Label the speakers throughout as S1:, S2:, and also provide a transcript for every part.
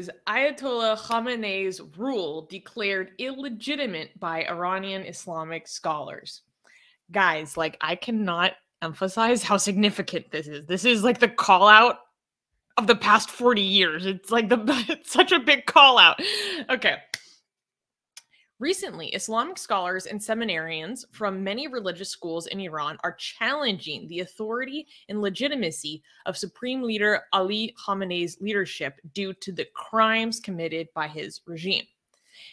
S1: Ayatollah Khamenei's rule declared illegitimate by Iranian Islamic scholars. Guys, like I cannot emphasize how significant this is. This is like the call out of the past 40 years. It's like the it's such a big call out. Okay. Recently, Islamic scholars and seminarians from many religious schools in Iran are challenging the authority and legitimacy of Supreme Leader Ali Khamenei's leadership due to the crimes committed by his regime.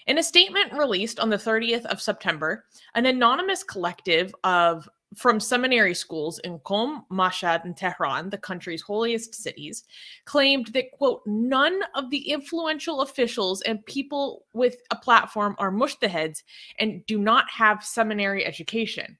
S1: In a statement released on the 30th of September, an anonymous collective of from seminary schools in Qom, Mashhad, and Tehran, the country's holiest cities, claimed that, quote, none of the influential officials and people with a platform are mujtahids and do not have seminary education.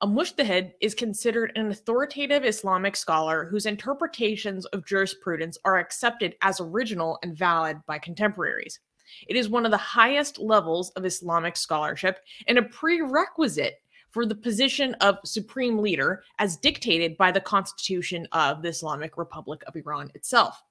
S1: A mujtahid is considered an authoritative Islamic scholar whose interpretations of jurisprudence are accepted as original and valid by contemporaries. It is one of the highest levels of Islamic scholarship and a prerequisite for the position of supreme leader as dictated by the Constitution of the Islamic Republic of Iran itself.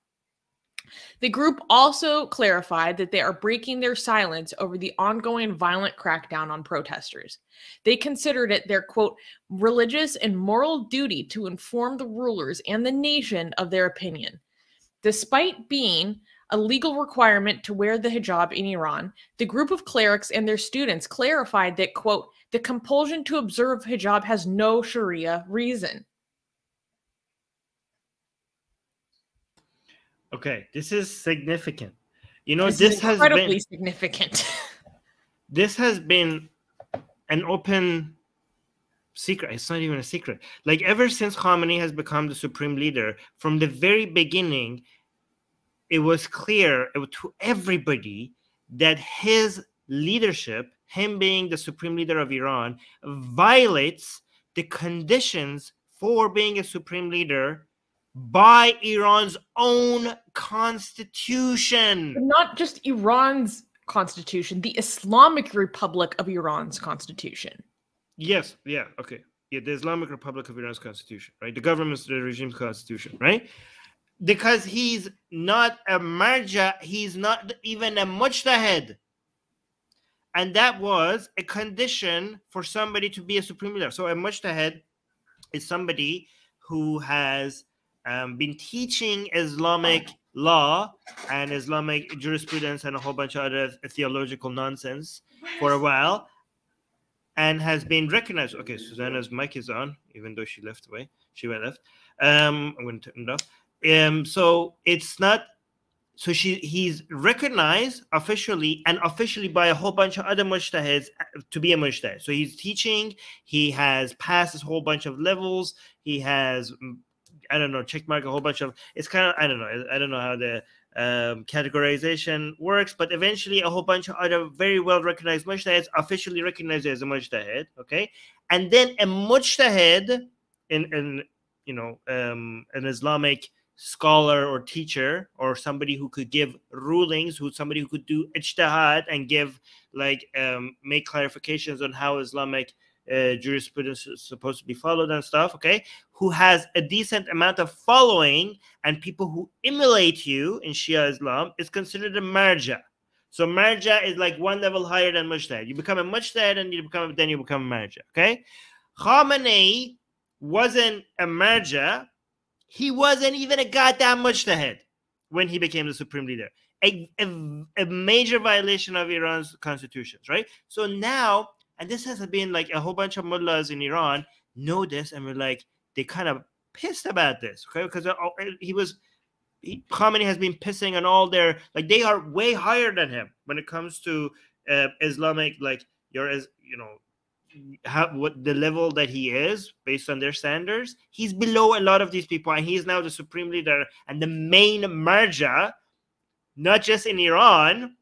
S1: The group also clarified that they are breaking their silence over the ongoing violent crackdown on protesters. They considered it their quote, religious and moral duty to inform the rulers and the nation of their opinion. Despite being a legal requirement to wear the hijab in Iran, the group of clerics and their students clarified that, quote, the compulsion to observe hijab has no Sharia reason.
S2: Okay, this is significant. You know,
S1: this,
S2: this has
S1: incredibly
S2: been
S1: significant.
S2: this has been an open secret. It's not even a secret. Like ever since Khamenei has become the supreme leader, from the very beginning, it was clear to everybody that his leadership him being the supreme leader of Iran, violates the conditions for being a supreme leader by Iran's own constitution.
S1: Not just Iran's constitution, the Islamic Republic of Iran's constitution.
S2: Yes, yeah, okay. Yeah, the Islamic Republic of Iran's constitution, right? The government's the regime's constitution, right? Because he's not a marja, he's not even a mujtahid and that was a condition for somebody to be a supreme leader. So a mujtahid is somebody who has um, been teaching Islamic law and Islamic jurisprudence and a whole bunch of other theological nonsense for a while and has been recognized. Okay, Susanna's mic is on, even though she left away. She went left. Um, I'm going to turn it off. Um, so it's not so she he's recognized officially and officially by a whole bunch of other mujtahids uh, to be a mujtahid. So he's teaching, he has passed a whole bunch of levels, he has mm, I don't know, check mark a whole bunch of it's kind of I don't know, I don't know how the um, categorization works, but eventually a whole bunch of other very well recognized mujtahids officially recognized as a mujtahid, okay? And then a mujtahid in in you know um, an Islamic scholar or teacher or somebody who could give rulings who somebody who could do ijtihad and give like um, make clarifications on how islamic uh, jurisprudence is supposed to be followed and stuff okay? Who has a decent amount of following and people who emulate you in shia islam is considered a marja. So marja is like one level higher than mujtahid. You become a mujtahid and you become then you become a marja okay? Khamenei wasn't a marja he wasn't even a goddamn mujtahid when he became the supreme leader. A, a, a, major violation of Iran's constitutions, right? So now, and this has been like a whole bunch of mullahs in Iran know this, and we're like, they kind of pissed about this, okay? Because uh, he was, he, Khamenei has been pissing on all their, like, they are way higher than him when it comes to uh, Islamic, like, your, as you know, how what the level that he is based on their standards he's below a lot of these people and he's now the supreme leader and the main marja not just in iran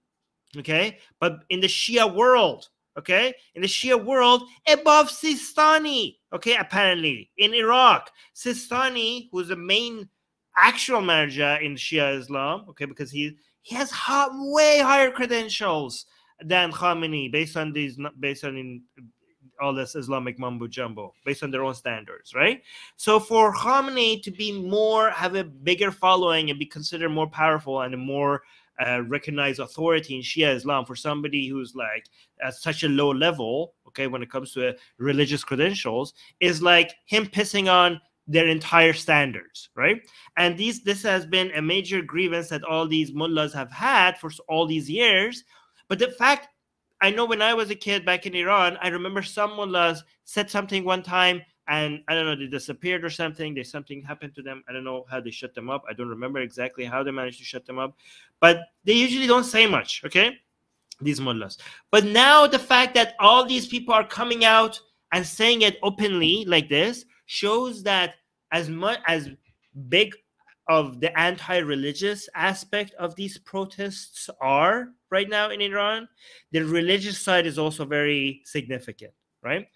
S2: okay but in the shia world okay? In the shia world above sistani okay apparently in iraq. Sistani who's the main actual marja in shia islam okay because he he has hot, way higher credentials than Khamenei based on these based on in, all this Islamic mumbo jumbo based on their own standards, right? So for Khamenei to be more, have a bigger following and be considered more powerful and a more uh, recognized authority in Shia Islam for somebody who's like at such a low level, okay, when it comes to uh, religious credentials, is like him pissing on their entire standards, right? And these this has been a major grievance that all these mullahs have had for all these years. But the fact I know when I was a kid back in Iran, I remember some mullahs said something one time and I don't know, they disappeared or something. They something happened to them. I don't know how they shut them up. I don't remember exactly how they managed to shut them up, but they usually don't say much. Okay, these mullahs. But now the fact that all these people are coming out and saying it openly like this shows that as much as big of the anti-religious aspect of these protests are right now in Iran, the religious side is also very significant, right?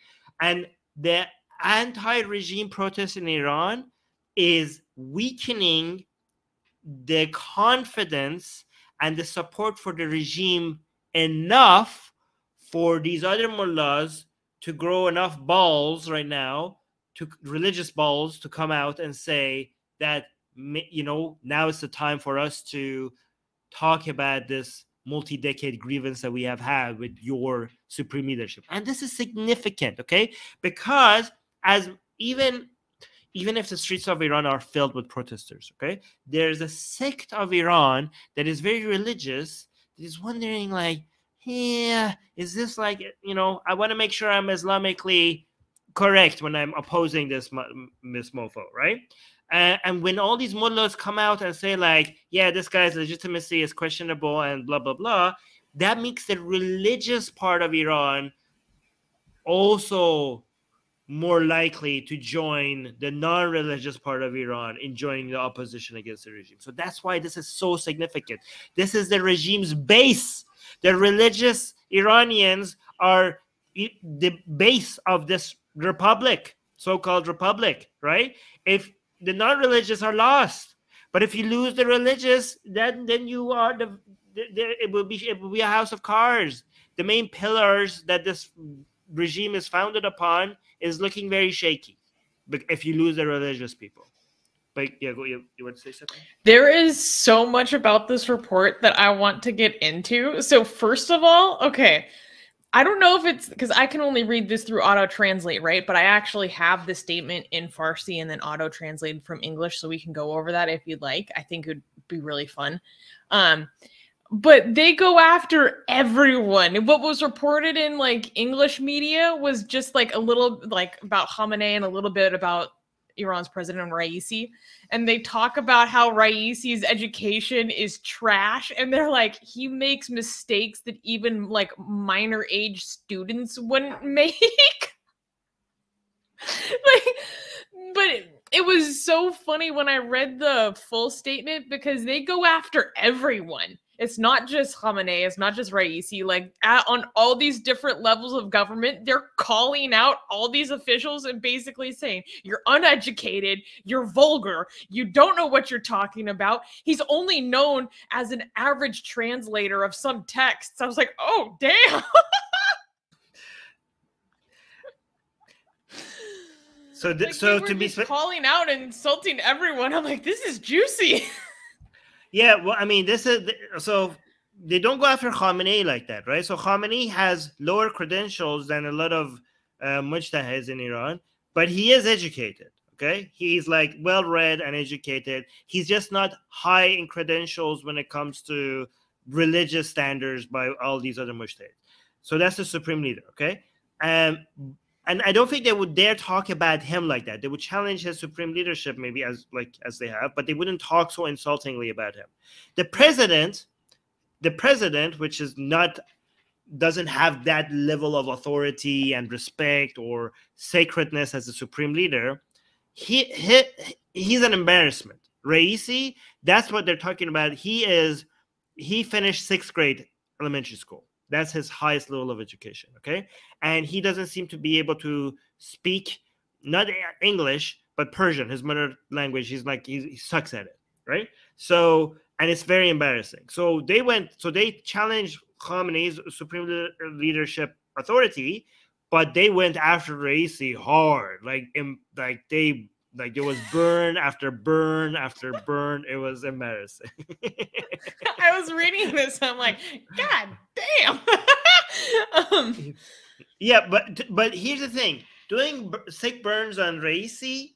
S2: And the anti-regime protests in Iran is weakening the confidence and the support for the regime enough for these other mullahs to grow enough balls right now to religious balls to come out and say that you know now is the time for us to talk about this multi-decade grievance that we have had with your supreme leadership. And this is significant okay? Because as even even if the streets of iran are filled with protesters okay? There's a sect of iran that is very religious that is wondering like yeah is this like you know i want to make sure i'm islamically correct when I'm opposing this Miss Mofo, right? Uh, and when all these mullahs come out and say like, yeah, this guy's legitimacy is questionable and blah blah blah, that makes the religious part of Iran also more likely to join the non-religious part of Iran in joining the opposition against the regime. So that's why this is so significant. This is the regime's base. The religious Iranians are the base of this republic, so-called republic, right? If the non-religious are lost, but if you lose the religious, then then you are the, the, the it will be it will be a house of cards. The main pillars that this regime is founded upon is looking very shaky. But if you lose the religious people. But yeah, go, you, you want to say something?
S1: There is so much about this report that I want to get into. So first of all, okay, I don't know if it's because I can only read this through auto translate, right? But I actually have the statement in Farsi and then auto translated from English, so we can go over that if you'd like. I think it would be really fun. Um, but they go after everyone. What was reported in like English media was just like a little like about Khamenei and a little bit about Iran's president Raisi, and they talk about how Raisi's education is trash, and they're like, he makes mistakes that even like minor age students wouldn't make. like, but it was so funny when I read the full statement because they go after everyone. It's not just Khamenei, it's not just Raisi. Like at, on all these different levels of government, they're calling out all these officials and basically saying, You're uneducated, you're vulgar, you don't know what you're talking about. He's only known as an average translator of some texts. I was like, Oh, damn.
S2: so, like so to be
S1: calling out and insulting everyone, I'm like, This is juicy.
S2: Yeah, well, I mean, this is so they don't go after Khamenei like that, right? So Khamenei has lower credentials than a lot of uh, mujtahids in Iran, but he is educated. Okay, he's like well read and educated. He's just not high in credentials when it comes to religious standards by all these other mujtahids. So that's the supreme leader. Okay, um, and I don't think they would dare talk about him like that. They would challenge his supreme leadership, maybe as like as they have, but they wouldn't talk so insultingly about him. The president, the president, which is not doesn't have that level of authority and respect or sacredness as a supreme leader, he, he he's an embarrassment. Raisi, that's what they're talking about. He is he finished sixth grade elementary school that's his highest level of education. Okay. And he doesn't seem to be able to speak not English, but Persian, his mother language. He's like, he, he sucks at it. Right. So, and it's very embarrassing. So they went, so they challenged Khamenei's supreme leadership authority, but they went after Raisi hard. Like, in, like they Like it was burn after burn after burn. It was embarrassing.
S1: I was reading this. I'm like, God damn.
S2: um, yeah, but but here's the thing: doing sick burns on Raisi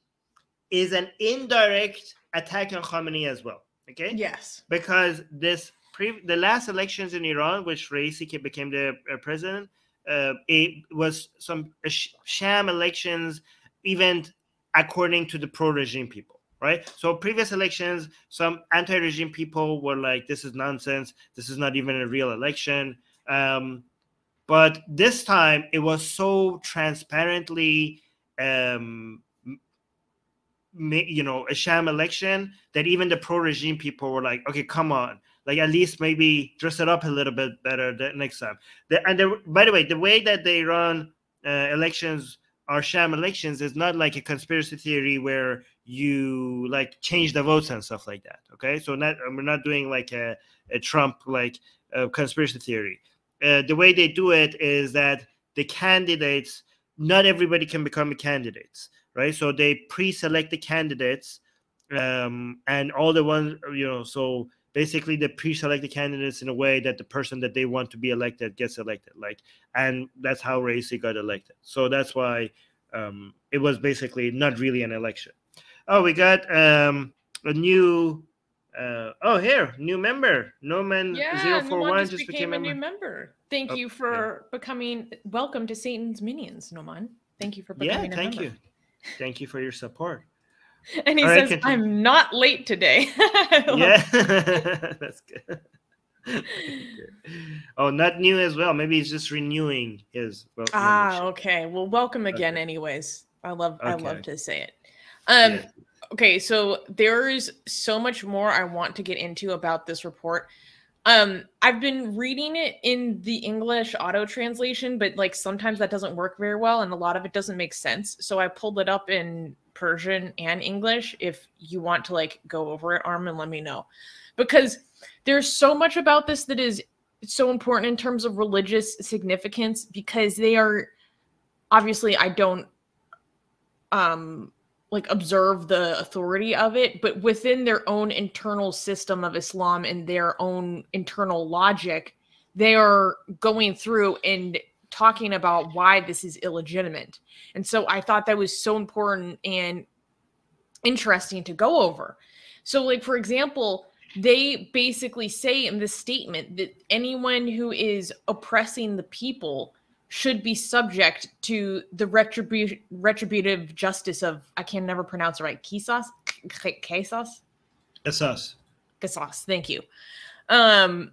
S2: is an indirect attack on Khamenei as well. Okay.
S1: Yes.
S2: Because this pre- the last elections in Iran, which Raisi became the uh, president, uh, it was some sh- sham elections, even according to the pro-regime people. Right. So previous elections, some anti-regime people were like, "This is nonsense. This is not even a real election." Um, but this time, it was so transparently um, you know a sham election that even the pro-regime people were like okay come on. Like at least maybe dress it up a little bit better the next time. The, and the, by the way the way that they run uh, elections are sham elections is not like a conspiracy theory where you like change the votes and stuff like that okay? So not we're not doing like a, a trump like conspiracy theory uh, the way they do it is that the candidates not everybody can become a candidate, right? So they pre-select the candidates, um, and all the ones you know. So basically, they pre-select the candidates in a way that the person that they want to be elected gets elected. Like, and that's how Raisi got elected. So that's why um, it was basically not really an election. Oh, we got um, a new. Uh, oh, here, new member, Noman
S1: yeah, 041 just, just became, became a new member. Thank oh, you for yeah. becoming welcome to Satan's minions, Noman. Thank you for becoming
S2: yeah, thank you. Thank you for your support.
S1: And he All says, right, I'm not late today.
S2: yeah, that's good. oh, not new as well. Maybe he's just renewing his.
S1: ah, okay. Well, welcome again, okay. anyways. I love, okay. I love to say it. Um, yeah. Okay, so there is so much more I want to get into about this report. Um, I've been reading it in the English auto translation, but like sometimes that doesn't work very well, and a lot of it doesn't make sense. So I pulled it up in Persian and English. If you want to like go over it, Armin, let me know, because there's so much about this that is so important in terms of religious significance because they are obviously I don't um like observe the authority of it but within their own internal system of islam and their own internal logic they are going through and talking about why this is illegitimate. And so i thought that was so important and interesting to go over. So like for example they basically say in this statement that anyone who is oppressing the people should be subject to the retribu- retributive justice of I can never pronounce it right. Kisas, Kisas,
S2: Kisas,
S1: Kisas. Thank you. Um,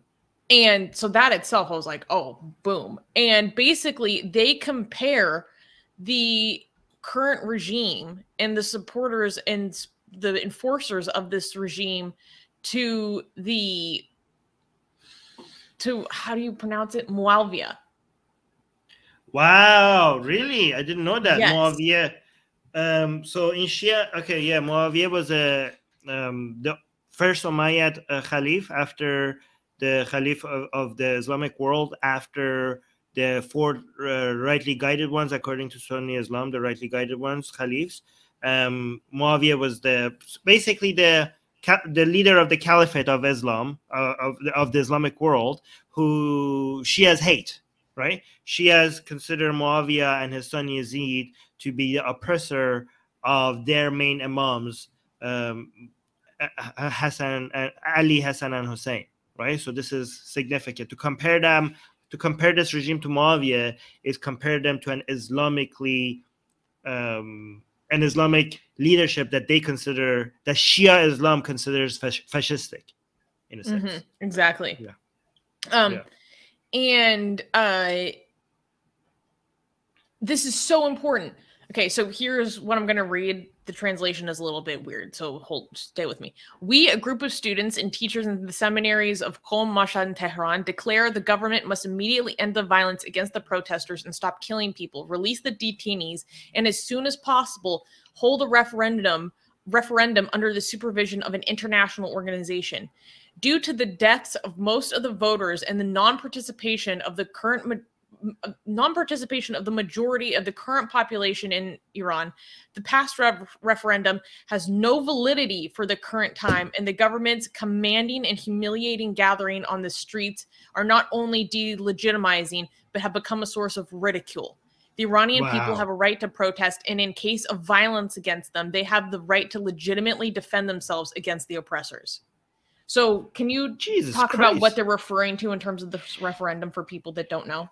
S1: and so that itself, I was like, oh, boom. And basically, they compare the current regime and the supporters and the enforcers of this regime to the to how do you pronounce it Mualvia
S2: Wow, really? I didn't know that. Yes. Muawiyah. Um, so in Shia, okay, yeah, Muawiyah was a um, the first Umayyad uh, Khalif after the Khalif of, of, the Islamic world after the four uh, rightly guided ones, according to Sunni Islam, the rightly guided ones, Khalifs. Um, Muawiyah was the basically the the leader of the Caliphate of Islam uh, of, of the Islamic world, who Shias hate right? Shias consider Muawiyah and his son Yazid to be the oppressor of their main imams, um, Hassan, uh, Ali, Hassan, and Hussein, right? So this is significant. To compare them, to compare this regime to Muawiyah is compare them to an Islamically, um, an Islamic leadership that they consider, that Shia Islam considers fascistic, in a sense. Mm-hmm,
S1: exactly. Yeah. Um, yeah and uh this is so important. Okay so here's what i'm going to read. The translation is a little bit weird so hold stay with me. We a group of students and teachers in the seminaries of Qom Mashhad and Tehran declare the government must immediately end the violence against the protesters and stop killing people release the detainees and as soon as possible hold a referendum referendum under the supervision of an international organization due to the deaths of most of the voters and the non participation of the current uh, non-participation of the majority of the current population in Iran, the past referendum has no validity for the current time, and the government's commanding and humiliating gathering on the streets are not only delegitimizing but have become a source of ridicule. The Iranian wow. people have a right to protest, and in case of violence against them, they have the right to legitimately defend themselves against the oppressors. So, can you Jesus talk Christ. about what they're referring to in terms of the referendum for people that don't know?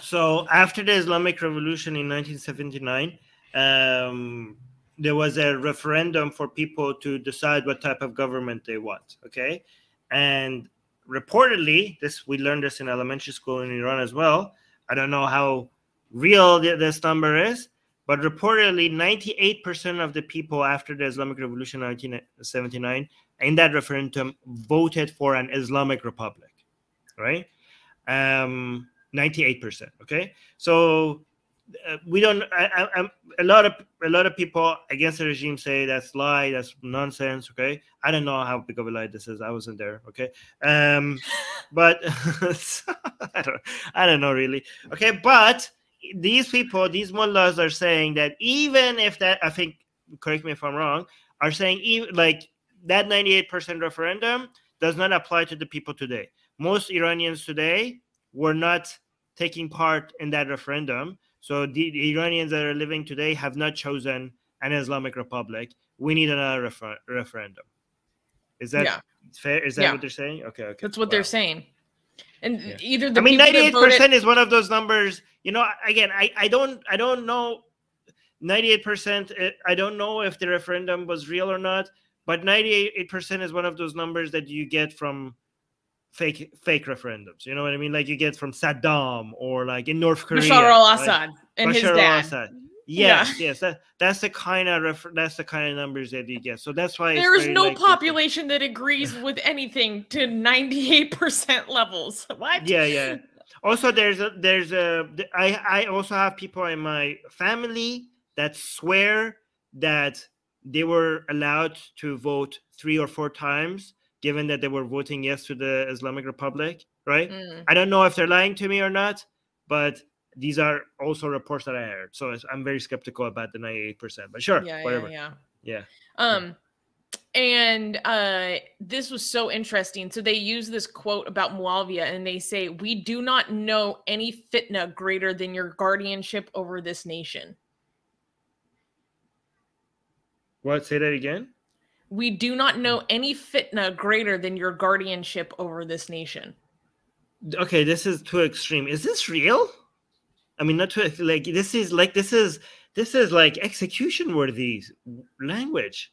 S2: So, after the Islamic Revolution in 1979, um, there was a referendum for people to decide what type of government they want. Okay, and reportedly, this we learned this in elementary school in Iran as well. I don't know how real this number is, but reportedly 98% of the people after the Islamic Revolution in 1979 in that referendum voted for an Islamic Republic, right? Um, 98%. Okay, so uh, we don't. I, I, a lot of a lot of people against the regime say that's lie, that's nonsense. Okay, I don't know how big of a lie this is. I wasn't there. Okay, um, but I don't. I don't know really. Okay, but these people, these mullahs are saying that even if that, I think, correct me if I'm wrong, are saying even like that 98% referendum does not apply to the people today. Most Iranians today were not taking part in that referendum. So the, the Iranians that are living today have not chosen an Islamic Republic. We need another refer- referendum. Is that yeah. fair? Is that yeah. what they're saying? Okay, okay.
S1: That's what wow. they're saying. And yeah. either the I
S2: mean, ninety-eight percent is one of those numbers. You know, again, I I don't I don't know. Ninety-eight percent. Eh, I don't know if the referendum was real or not, but ninety-eight percent is one of those numbers that you get from fake fake referendums. You know what I mean? Like you get from Saddam or like in North Korea.
S1: Bashar al-Assad like, and Bashar his dad. Al-Assad.
S2: Yes, yeah. yes, that, that's the kind of refer- that's the kind of numbers that you get. So that's why
S1: there is no population that agrees with anything to ninety eight percent levels. What?
S2: Yeah, yeah. Also, there's a there's a I I also have people in my family that swear that they were allowed to vote three or four times, given that they were voting yes to the Islamic Republic. Right? Mm. I don't know if they're lying to me or not, but these are also reports that I heard. So I'm very skeptical about the 98%. But sure, yeah, whatever.
S1: Yeah,
S2: yeah.
S1: Yeah. Um and uh this was so interesting. So they use this quote about Muawiyah and they say, "We do not know any fitna greater than your guardianship over this nation."
S2: What? Say that again?
S1: We do not know any fitna greater than your guardianship over this nation.
S2: Okay, this is too extreme. Is this real? I mean, not to like this is like this is this is like execution worthy language.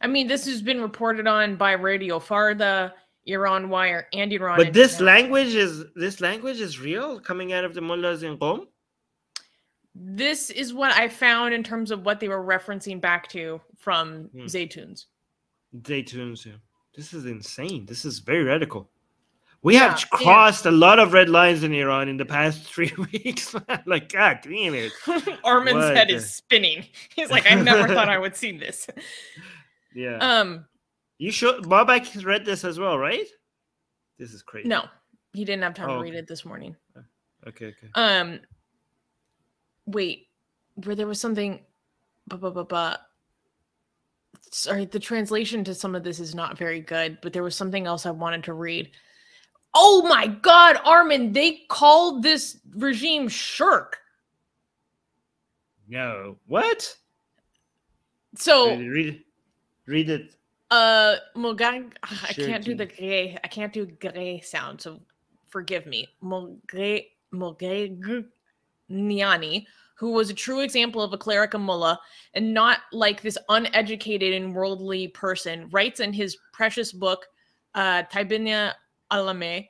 S1: I mean, this has been reported on by Radio Farda, Iran Wire, and Iran.
S2: But this language is this language is real coming out of the mullahs in Qom.
S1: This is what I found in terms of what they were referencing back to from hmm. Zaytuns.
S2: Zaytuns, yeah. This is insane. This is very radical. We yeah, have crossed yeah. a lot of red lines in Iran in the past three weeks. like, God damn it.
S1: Armin's what? head is spinning. He's like, I never thought I would see this.
S2: Yeah.
S1: Um
S2: you should Babak has read this as well, right? This is crazy.
S1: No, he didn't have time oh, to read it this morning.
S2: Okay, okay.
S1: Um wait, where there was something but but but but sorry, the translation to some of this is not very good, but there was something else I wanted to read. Oh my God, Armin, they called this regime shirk.
S2: No. What?
S1: So
S2: read. Read it.
S1: Uh Mogang I can't do the gray. I can't do gray sound, so forgive me. Mogre Mogre Niani, who was a true example of a cleric and mullah and not like this uneducated and worldly person, writes in his precious book, uh Taibinia Alame,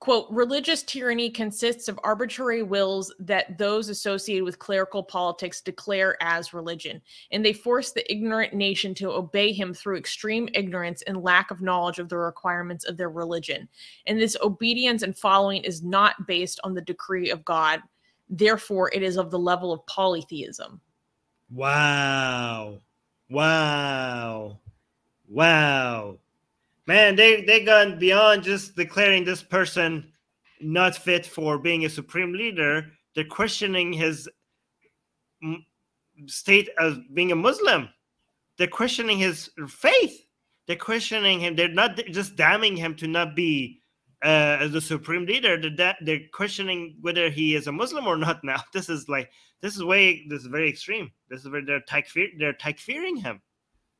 S1: quote, religious tyranny consists of arbitrary wills that those associated with clerical politics declare as religion, and they force the ignorant nation to obey him through extreme ignorance and lack of knowledge of the requirements of their religion. And this obedience and following is not based on the decree of God. Therefore, it is of the level of polytheism.
S2: Wow. Wow. Wow man, they they gone beyond just declaring this person not fit for being a supreme leader. They're questioning his state as being a Muslim. They're questioning his faith. They're questioning him. They're not just damning him to not be uh, as the supreme leader. They're, they're questioning whether he is a Muslim or not. Now, this is like this is way this is very extreme. This is where they're takfir, they're takfiring him.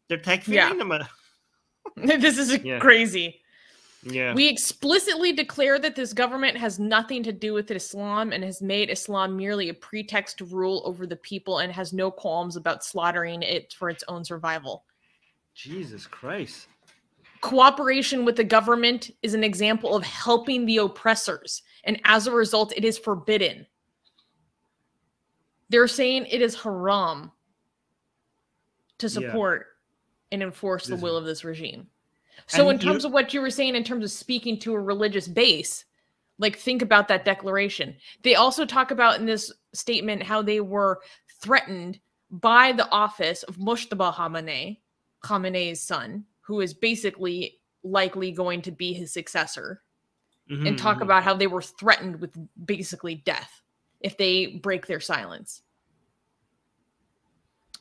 S2: They're takfiring yeah.
S1: him. this is yeah. crazy.
S2: Yeah.
S1: We explicitly declare that this government has nothing to do with Islam and has made Islam merely a pretext to rule over the people and has no qualms about slaughtering it for its own survival.
S2: Jesus Christ.
S1: Cooperation with the government is an example of helping the oppressors, and as a result, it is forbidden. They're saying it is haram to support yeah. and enforce the will of this regime. So, in terms of what you were saying, in terms of speaking to a religious base, like think about that declaration. They also talk about in this statement how they were threatened by the office of Mujtaba Khamenei, Khamenei's son, who is basically likely going to be his successor, mm-hmm, and talk mm-hmm. about how they were threatened with basically death if they break their silence.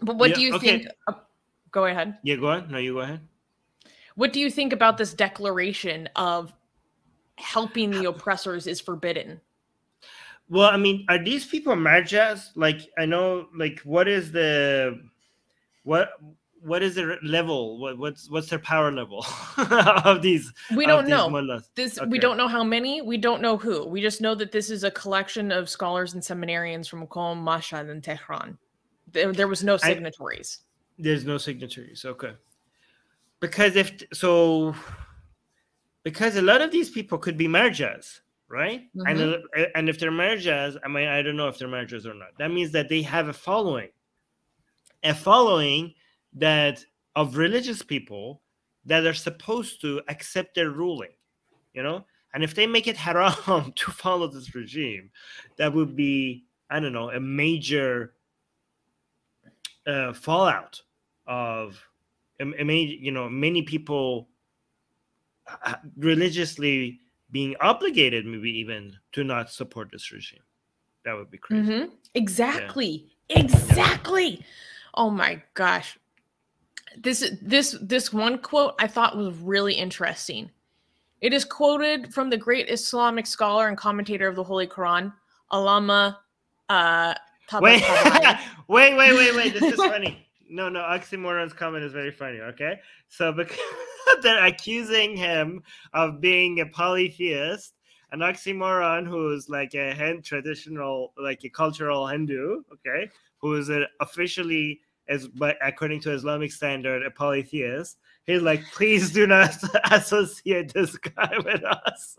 S1: But what yeah, do you okay. think? Uh, go ahead.
S2: Yeah, go ahead. No, you go ahead.
S1: What do you think about this declaration of helping the oppressors is forbidden?
S2: Well, I mean, are these people marjas? Like, I know, like, what is the what what is their level? What what's what's their power level of these?
S1: We don't know. Mullahs? This okay. we don't know how many. We don't know who. We just know that this is a collection of scholars and seminarians from Qom, Mashhad, and Tehran. There, there was no signatories. I,
S2: there's no signatories. Okay because if so because a lot of these people could be marjas right mm-hmm. and uh, and if they're marjas i mean i don't know if they're marjas or not that means that they have a following a following that of religious people that are supposed to accept their ruling you know? And if they make it haram to follow this regime that would be i don't know a major uh, fallout of many you know many people religiously being obligated maybe even to not support this regime. That would be crazy.
S1: Mm-hmm. exactly. Yeah. exactly. Oh my gosh this is this this one quote i thought was really interesting it is quoted from the great islamic scholar and commentator of the holy quran allama uh
S2: wait wait wait wait wait this is funny no, no, oxymoron's comment is very funny. Okay, so because they're accusing him of being a polytheist, an oxymoron who's like a Hindu traditional, like a cultural Hindu. Okay, who is officially as but according to Islamic standard a polytheist. He's like, please do not associate this guy with us.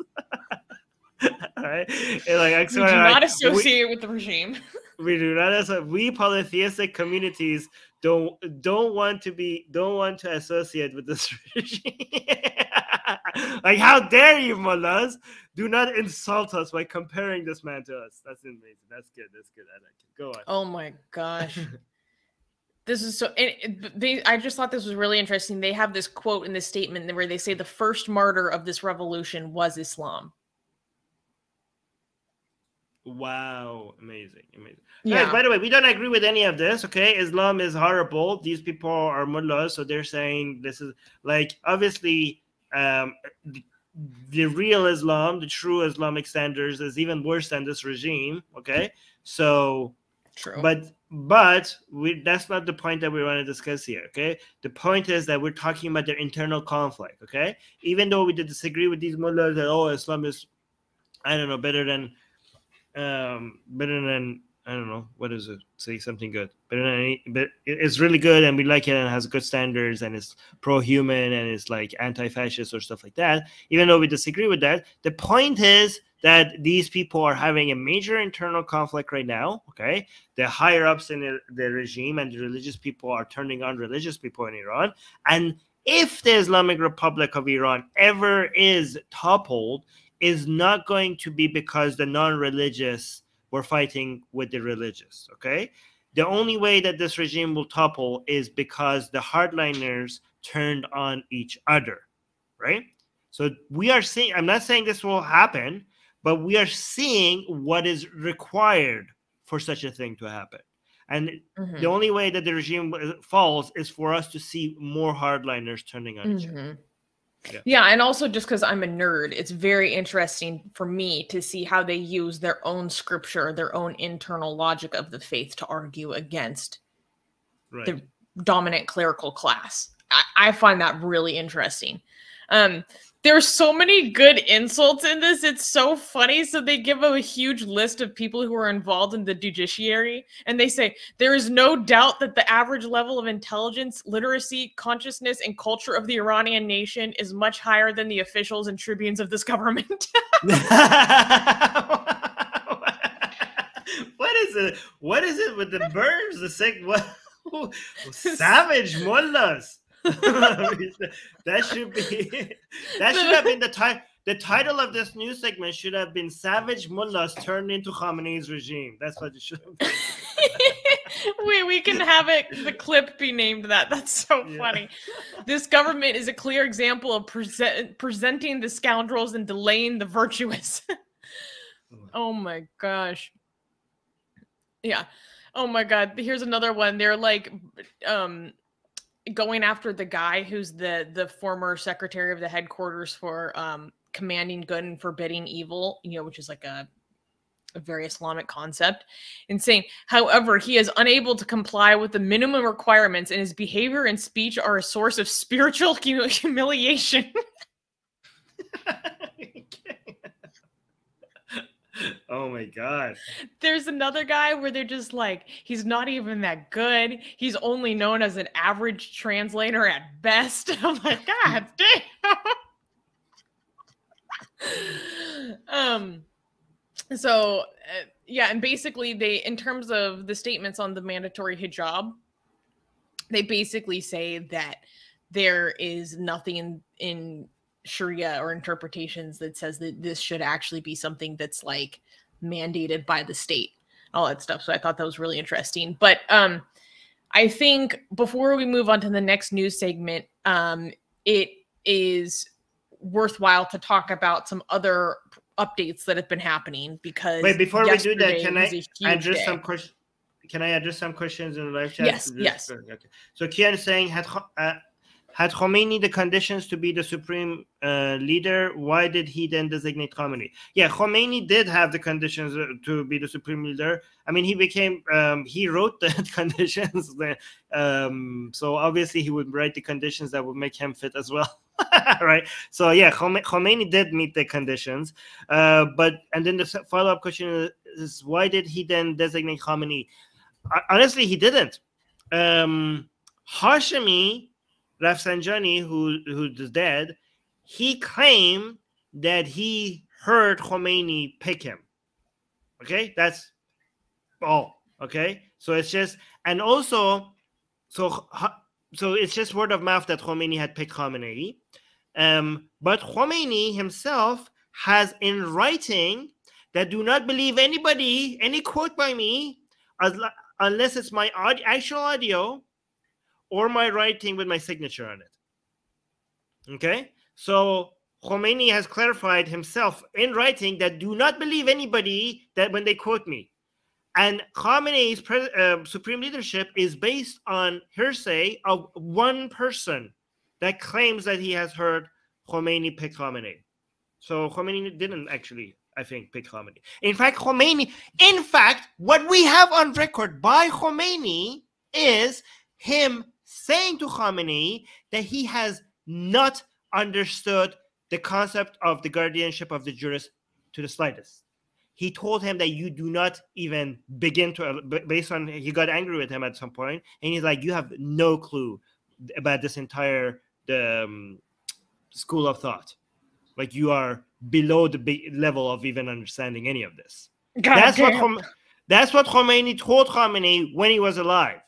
S2: right? And like,
S1: we do not like, associate we, with the regime.
S2: we do not associate. We polytheistic communities don't don't want to be don't want to associate with this regime. like, how dare you, mullahs? Do not insult us by comparing this man to us. That's amazing. That's good. That's good. I like it. Go on.
S1: Oh my gosh. This is so they i just thought this was really interesting they have this quote in this statement where they say the first martyr of this revolution was islam
S2: Wow, amazing, amazing. Yeah. Guys, by the way, we don't agree with any of this. Okay, Islam is horrible. These people are mullahs, so they're saying this is like obviously um, the, the real Islam, the true Islamic standards, is even worse than this regime. Okay, so
S1: true,
S2: but but we that's not the point that we want to discuss here. Okay, the point is that we're talking about their internal conflict. Okay, even though we disagree with these mullahs that oh Islam is, I don't know, better than um, better than I don't know what is it. Say something good. Better than any, but it's really good, and we like it, and it has good standards, and it's pro-human, and it's like anti-fascist or stuff like that. Even though we disagree with that, the point is that these people are having a major internal conflict right now. Okay, the higher ups in the, the regime and the religious people are turning on religious people in Iran, and if the Islamic Republic of Iran ever is toppled, is not going to be because the non-religious were fighting with the religious okay? The only way that this regime will topple is because the hardliners turned on each other right? So we are seeing i'm not saying this will happen but we are seeing what is required for such a thing to happen. And
S1: Mhm.
S2: the only way that the regime uh, falls is for us to see more hardliners turning on each other.
S1: Mhm.
S2: Yeah.
S1: Yeah, and also just because I'm a nerd, it's very interesting for me to see how they use their own scripture, their own internal logic of the faith to argue against
S2: Right.
S1: the dominant clerical class. I, I find that really interesting. Um, there's so many good insults in this. It's so funny. So they give a huge list of people who are involved in the judiciary, and they say there is no doubt that the average level of intelligence, literacy, consciousness, and culture of the Iranian nation is much higher than the officials and tribunes of this government.
S2: what is it? What is it with the birds? The sick what? Savage mullahs. that should be. That should have been the title. The title of this news segment should have been "Savage Mullahs Turned into Khamenei's Regime." That's what it should have been.
S1: Wait, we can have it the clip be named that. That's so
S2: Yeah.
S1: funny. This government is a clear example of present, presenting the scoundrels and delaying the virtuous. oh my gosh. Yeah. Oh my god. Here's another one. They're like um going after the guy who's the the former secretary of the headquarters for um commanding good and forbidding evil, you know, which is like a a very Islamic concept, and saying, however, he is unable to comply with the minimum requirements, and his behavior and speech are a source of spiritual humiliation.
S2: oh my god!
S1: There's another guy where they're just like, he's not even that good. He's only known as an average translator at best. I'm like, God damn. um, so uh, yeah, and basically they, in terms of the statements on the mandatory hijab, they basically say that there is nothing in in Sharia or interpretations that says that this should actually be something that's like mandated by the state, all that stuff. So I thought that was really interesting. But um, I think before we move on to the next news segment, um, it is worthwhile to talk about some other updates that have been happening because
S2: Wait, before we do that, can I address
S1: day.
S2: some questions? Can I address some questions in the live chat?
S1: Yes, yes.
S2: Okay. So Kian is saying, had, uh, had Khomeini the conditions to be the supreme uh, leader? Why did he then designate Khamenei? Yeah, Khomeini did have the conditions uh, to be the supreme leader. I mean, he became, um, he wrote the conditions. the- um, so obviously he would write the conditions that would make him fit as well. right. So yeah, Khome- Khomeini did meet the conditions. Uh, but and then the follow-up question is, why did he then designate Khamenei? Hon- Honestly, he didn't. Um, Hashemi Rafsanjani, who who's dead, he claimed that he heard Khomeini pick him. Okay, that's all. Okay, so it's just and also so so it's just word of mouth that Khomeini had picked Khamenei. Um, but Khomeini himself has in writing that do not believe anybody, any quote by me, as, unless it's my aud- actual audio or my writing with my signature on it. Okay, so Khomeini has clarified himself in writing that do not believe anybody that when they quote me. And Khamenei's uh, supreme leadership is based on hearsay of one person that claims that he has heard Khomeini pick Khamenei. So Khomeini didn't actually, I think, pick Khamenei. In fact, Khomeini, in fact, what we have on record by Khomeini is him saying to Khamenei that he has not understood the concept of the guardianship of the jurist to the slightest. He told him that you do not even begin to, b- based on, he got angry with him at some point, and he's like, you have no clue about this entire the um, school of thought. Like you are below the big level of even understanding any of this.
S1: God
S2: that's what
S1: damn.
S2: That's what Khomeini told Khamenei when he was alive.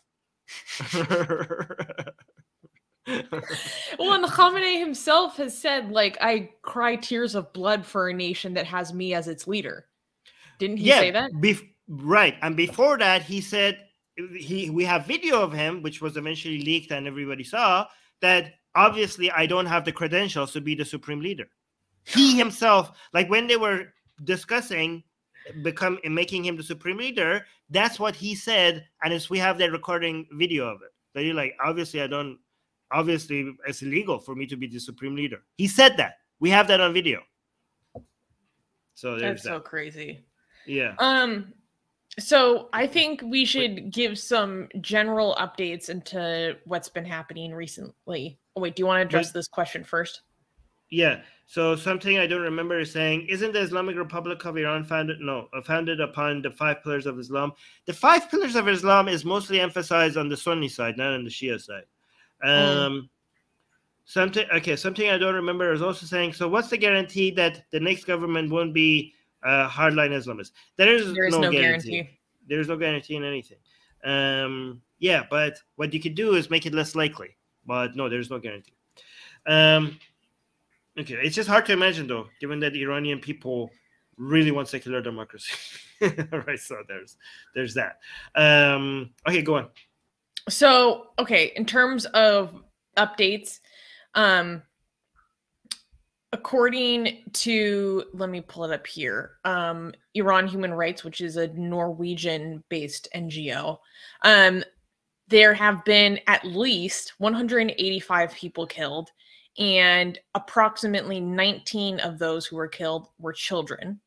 S1: Well, and Khamenei himself has said, like, I cry tears of blood for a nation that has me as its leader. Didn't he say that?
S2: bef- right. And before that, he said he we have video of him, which was eventually leaked and everybody saw that obviously I don't have the credentials to be the supreme leader. He himself, like when they were discussing become making him the supreme leader. That's what he said, and it's we have that recording video of it. That you're like, obviously, I don't. Obviously, it's illegal for me to be the supreme leader. He said that. We have that on video. So there's
S1: That's so crazy.
S2: Yeah.
S1: Um, so I think we should give some general updates into what's been happening recently. Oh, wait, do you want to address
S2: But-
S1: this question first?
S2: Yeah. So something I don't remember is saying, isn't the Islamic Republic of Iran founded? No, uh, founded upon the five pillars of Islam. The five pillars of Islam is mostly emphasized on the Sunni side, not on the Shia side. Um, something. Okay, something I don't remember is also saying. So what's the guarantee that the next government won't be uh, hardline Islamist? There is,
S1: There is
S2: no,
S1: no
S2: guarantee.
S1: guarantee.
S2: There's no guarantee in anything. Um, yeah, but what you could do is make it less likely. But no, there's no guarantee. Um, okay, it's just hard to imagine though, given that the Iranian people really want secular democracy. right, so there's there's that. Um, okay, go on.
S1: So, okay, in terms of updates, um according to let me pull it up here. Um Iran Human Rights, which is a Norwegian based NGO, um there have been at least 185 people killed and approximately 19 of those who were killed were children.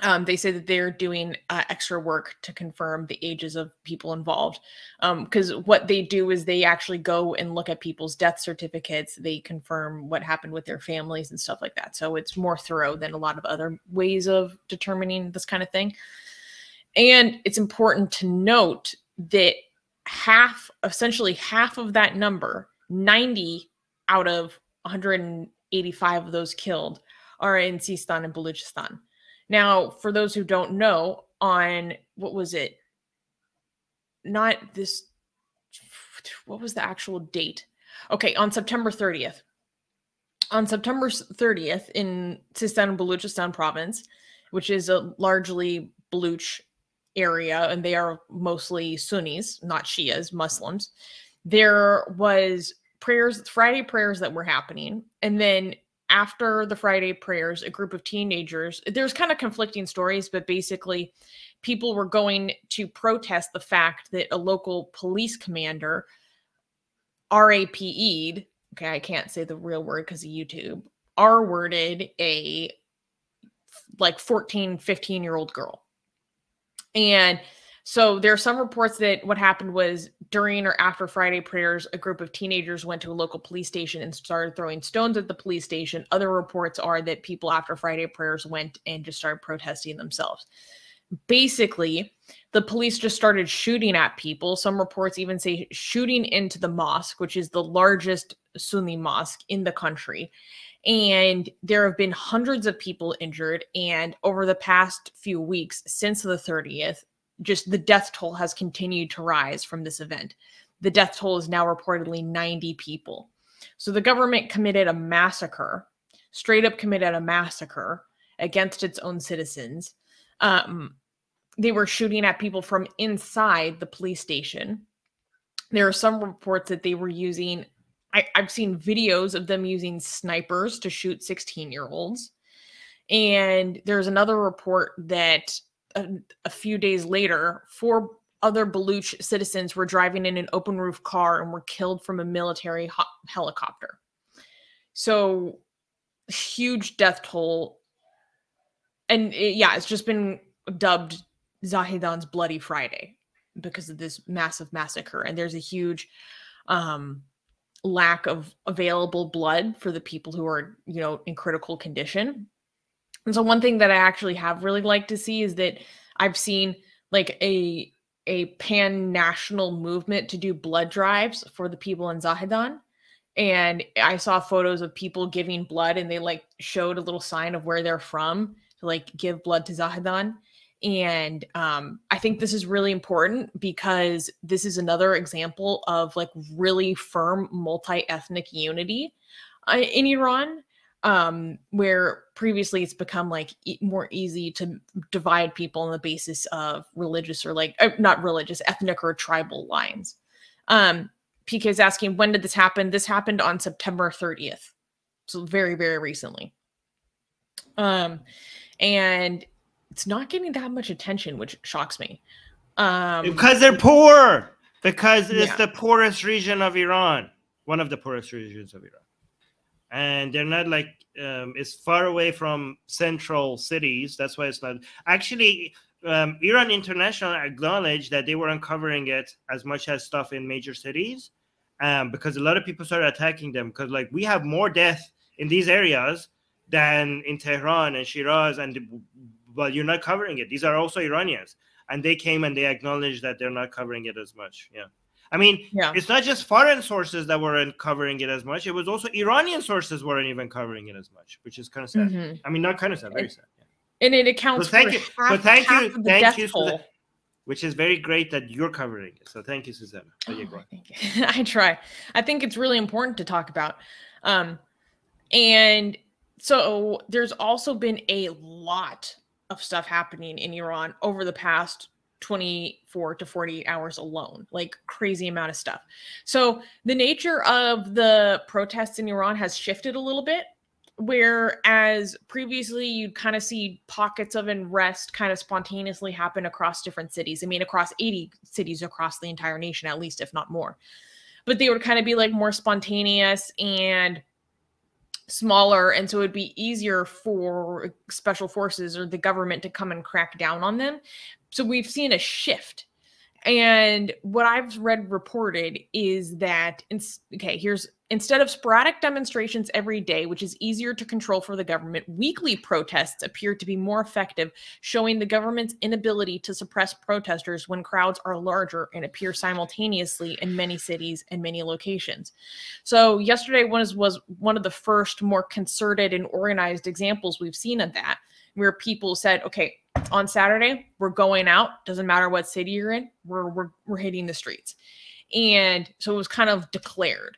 S1: Um, they say that they're doing uh, extra work to confirm the ages of people involved. Because what they do is they actually go and look at people's death certificates. They confirm what happened with their families and stuff like that. So it's more thorough than a lot of other ways of determining this kind of thing. And it's important to note that half essentially half of that number 90 out of 185 of those killed are in Sistan and Baluchistan. Now, for those who don't know, on what was it? Not this, what was the actual date? Okay, on September 30th. On September 30th in Sistan and Baluchistan province, which is a largely Baluch area, and they are mostly Sunnis, not Shias, Muslims, there was prayers, Friday prayers that were happening. And then after the Friday prayers, a group of teenagers, there's kind of conflicting stories, but basically, people were going to protest the fact that a local police commander RAPE'd, okay, I can't say the real word because of YouTube, R worded a like 14, 15 year old girl. And so there are some reports that what happened was during or after Friday prayers, a group of teenagers went to a local police station and started throwing stones at the police station. Other reports are that people after Friday prayers went and just started protesting themselves. Basically, the police just started shooting at people. Some reports even say shooting into the mosque, which is the largest Sunni mosque in the country. And there have been hundreds of people injured. And over the past few weeks, since the 30th, just the death toll has continued to rise from this event. The death toll is now reportedly 90 people. So the government committed a massacre, straight up committed a massacre against its own citizens. Um, they were shooting at people from inside the police station. There are some reports that they were using, I, I've seen videos of them using snipers to shoot 16 year olds. And there's another report that a, a few days later, four other Baluch citizens were driving in an open roof car and were killed from a military ho- helicopter. So huge death toll. And it, yeah, it's just been dubbed Zahedan's Bloody Friday because of this massive massacre. And there's a huge um, lack of available blood for the people who are, you know, in critical condition. And so one thing that I actually have really liked to see is that I've seen like a a pan national movement to do blood drives for the people in Zahedan. And I saw photos of people giving blood and they like showed a little sign of where they're from to like give blood to Zahedan. And um, I think this is really important because this is another example of like really firm multi ethnic unity uh, in Iran um, where previously it's become like e- more easy to divide people on the basis of religious or like uh, not religious, ethnic or tribal lines. Um, PK is asking when did this happen? This happened on September 30th, so very very recently. Um, and it's not getting that much attention, which shocks me. Um,
S2: because they're poor. Because it's
S1: Yeah.
S2: the poorest region of Iran, one of the poorest regions of Iran, and they're not like um, it's far away from central cities. That's why it's not actually. Um, Iran International acknowledged that they weren't covering it as much as stuff in major cities, um, because a lot of people started attacking them. Because like we have more death in these areas than in Tehran and Shiraz, and well, you're not covering it. These are also Iranians and they came and they acknowledged that they're not covering it as much. Yeah. I mean,
S1: Yeah.
S2: it's not just foreign sources that weren't covering it as much. It was also Iranian sources weren't even covering it as much, which is kind of sad.
S1: Mhm.
S2: I mean, not kind of sad, very sad. Yeah.
S1: And it accounts
S2: But thank
S1: for
S2: you-
S1: half,
S2: but thank you- thank
S1: death
S2: you
S1: toll.
S2: Which is very great that you're covering it. So thank you, Susanna. You
S1: Oh. I, I try. I think it's really important to talk about. Um, and so there's also been a lot of stuff happening in Iran over the past 24 to 48 hours alone, like crazy amount of stuff. So the nature of the protests in Iran has shifted a little bit. Whereas previously you'd kind of see pockets of unrest kind of spontaneously happen across different cities. I mean, across 80 cities across the entire nation, at least, if not more. But they would kind of be like more spontaneous and smaller. And so it'd be easier for special forces or the government to come and crack down on them. So we've seen a shift. And what I've read reported is that, okay, here's instead of sporadic demonstrations every day, which is easier to control for the government, weekly protests appear to be more effective, showing the government's inability to suppress protesters when crowds are larger and appear simultaneously in many cities and many locations. So, yesterday was, was one of the first more concerted and organized examples we've seen of that, where people said, okay, on Saturday, we're going out. Doesn't matter what city you're in, we're, we're, we're hitting the streets. And so it was kind of declared,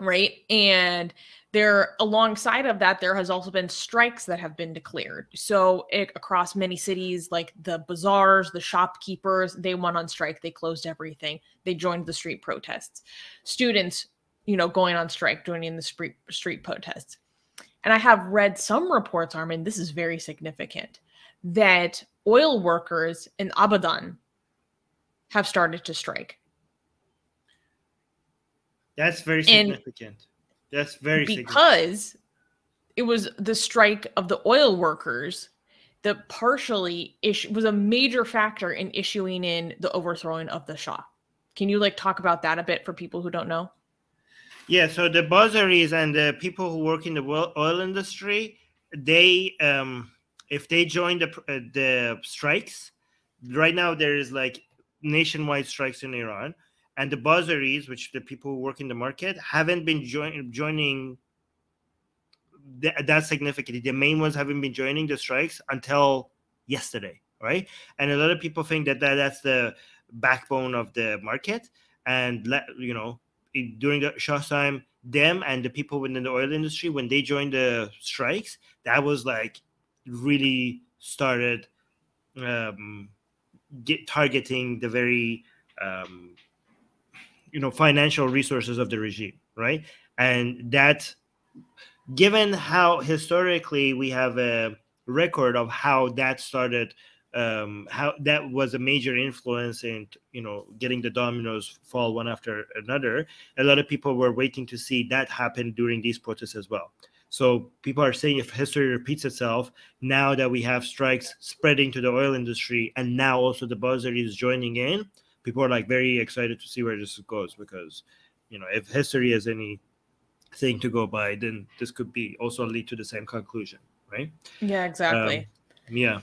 S1: right? And there, alongside of that, there has also been strikes that have been declared. So it, across many cities, like the bazaars, the shopkeepers, they went on strike. They closed everything. They joined the street protests. Students, you know, going on strike, joining the street street protests. And I have read some reports, Armin, this is very significant, that oil workers in Abadan have started to strike
S2: That's very
S1: And
S2: significant. That's very significant.
S1: because it was the strike of the oil workers that partially issue was a major factor in issuing in the overthrowing of the Shah. Can you like talk about that a bit for people who don't know?
S2: Yeah, so the Bazaris and the people who work in the oil industry, they um if they join the uh, the strikes, right now there is like nationwide strikes in Iran, and the Bazaris, which the people who work in the market, haven't been join- joining th- that significantly. The main ones haven't been joining the strikes until yesterday, right? And a lot of people think that, that that's the backbone of the market, and let you know it- during the short time, them and the people within the oil industry, when they joined the strikes, that was like really started um, get targeting the very um, you know financial resources of the regime, right? And that, given how historically we have a record of how that started um, how that was a major influence in you know getting the dominoes fall one after another. A lot of people were waiting to see that happen during these protests as well. So people are saying if history repeats itself, now that we have strikes spreading to the oil industry, and now also the Bazaris joining in, people are like very excited to see where this goes because you know if history has any thing to go by, then this could be also lead to the same conclusion, right?
S1: Yeah, exactly.
S2: Yeah.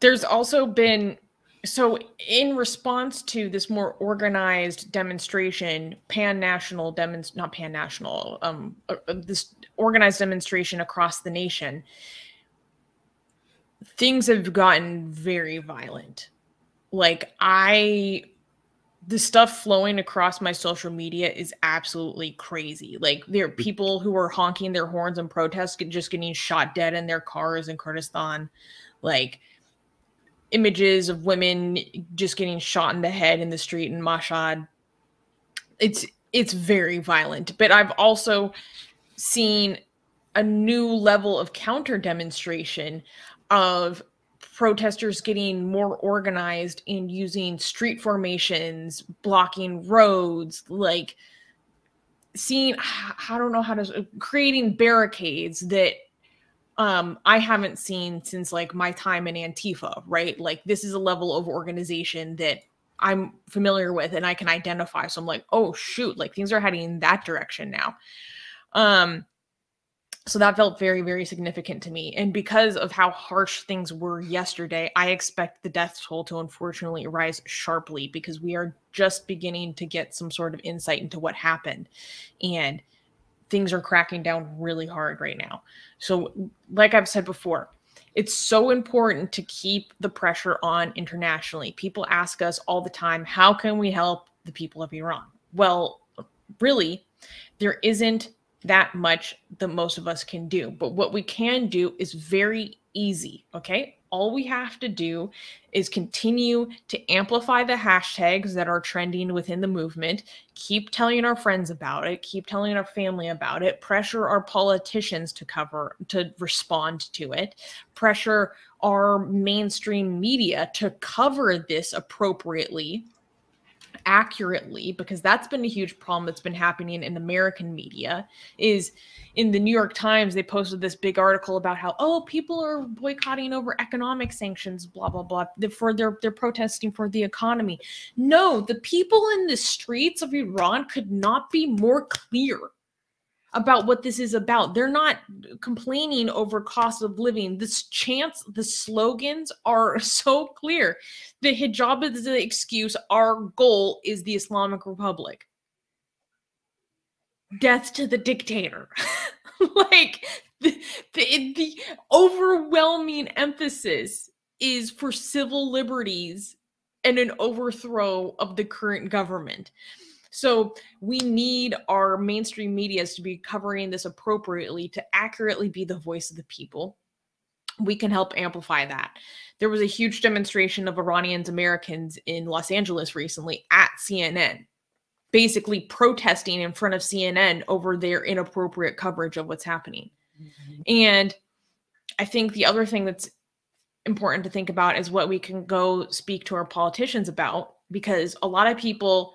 S1: There's also been so in response to this more organized demonstration, pan national demonst not pan national, um, uh, uh, this organized demonstration across the nation, things have gotten very violent. Like I the stuff flowing across my social media is absolutely crazy. Like there are mm. people who are honking their horns in protest, just getting shot dead in their cars in Kurdistan. Like images of women just getting shot in the head in the street in Mashhad. It's it's very violent, but I've also seen a new level of counter demonstration of protesters getting more organized and using street formations, blocking roads, like seeing I don't know how to creating barricades that um I haven't seen since like my time in Antifa, right? Like this is a level of organization that I'm familiar with and I can identify. So I'm like, oh shoot, like things are heading in that direction now. Um so that felt very very significant to me. And because of how harsh things were yesterday i expect the death toll to unfortunately rise sharply because we are just beginning to get some sort of insight into what happened. And things are cracking down really hard right now. So like i've said before it's so important to keep the pressure on internationally. People ask us all the time how can we help the people of iran? Well really there isn't that much that most of us can do. But what we can do is very easy. Okay. All we have to do is continue to amplify the hashtags that are trending within the movement, keep telling our friends about it, keep telling our family about it, pressure our politicians to cover, to respond to it, pressure our mainstream media to cover this appropriately accurately because that's been a huge problem that's been happening in American media is in the New York Times they posted this big article about how oh people are boycotting over economic sanctions blah blah blah for they're they're protesting for the economy. No the people in the streets of Iran could not be more clear about what this is about. They're not complaining over cost of living. This chance, the slogans are so clear. The hijab is the excuse. Our goal is the Islamic Republic. Death to the dictator. like the, the, the overwhelming emphasis is for civil liberties and an overthrow of the current government. So we need our mainstream medias to be covering this appropriately to accurately be the voice of the people. We can help amplify that. There was a huge demonstration of Iranians Americans in Los Angeles recently at CNN, basically protesting in front of CNN over their inappropriate coverage of what's happening. Mm-hmm. And I think the other thing that's important to think about is what we can go speak to our politicians about because a lot of people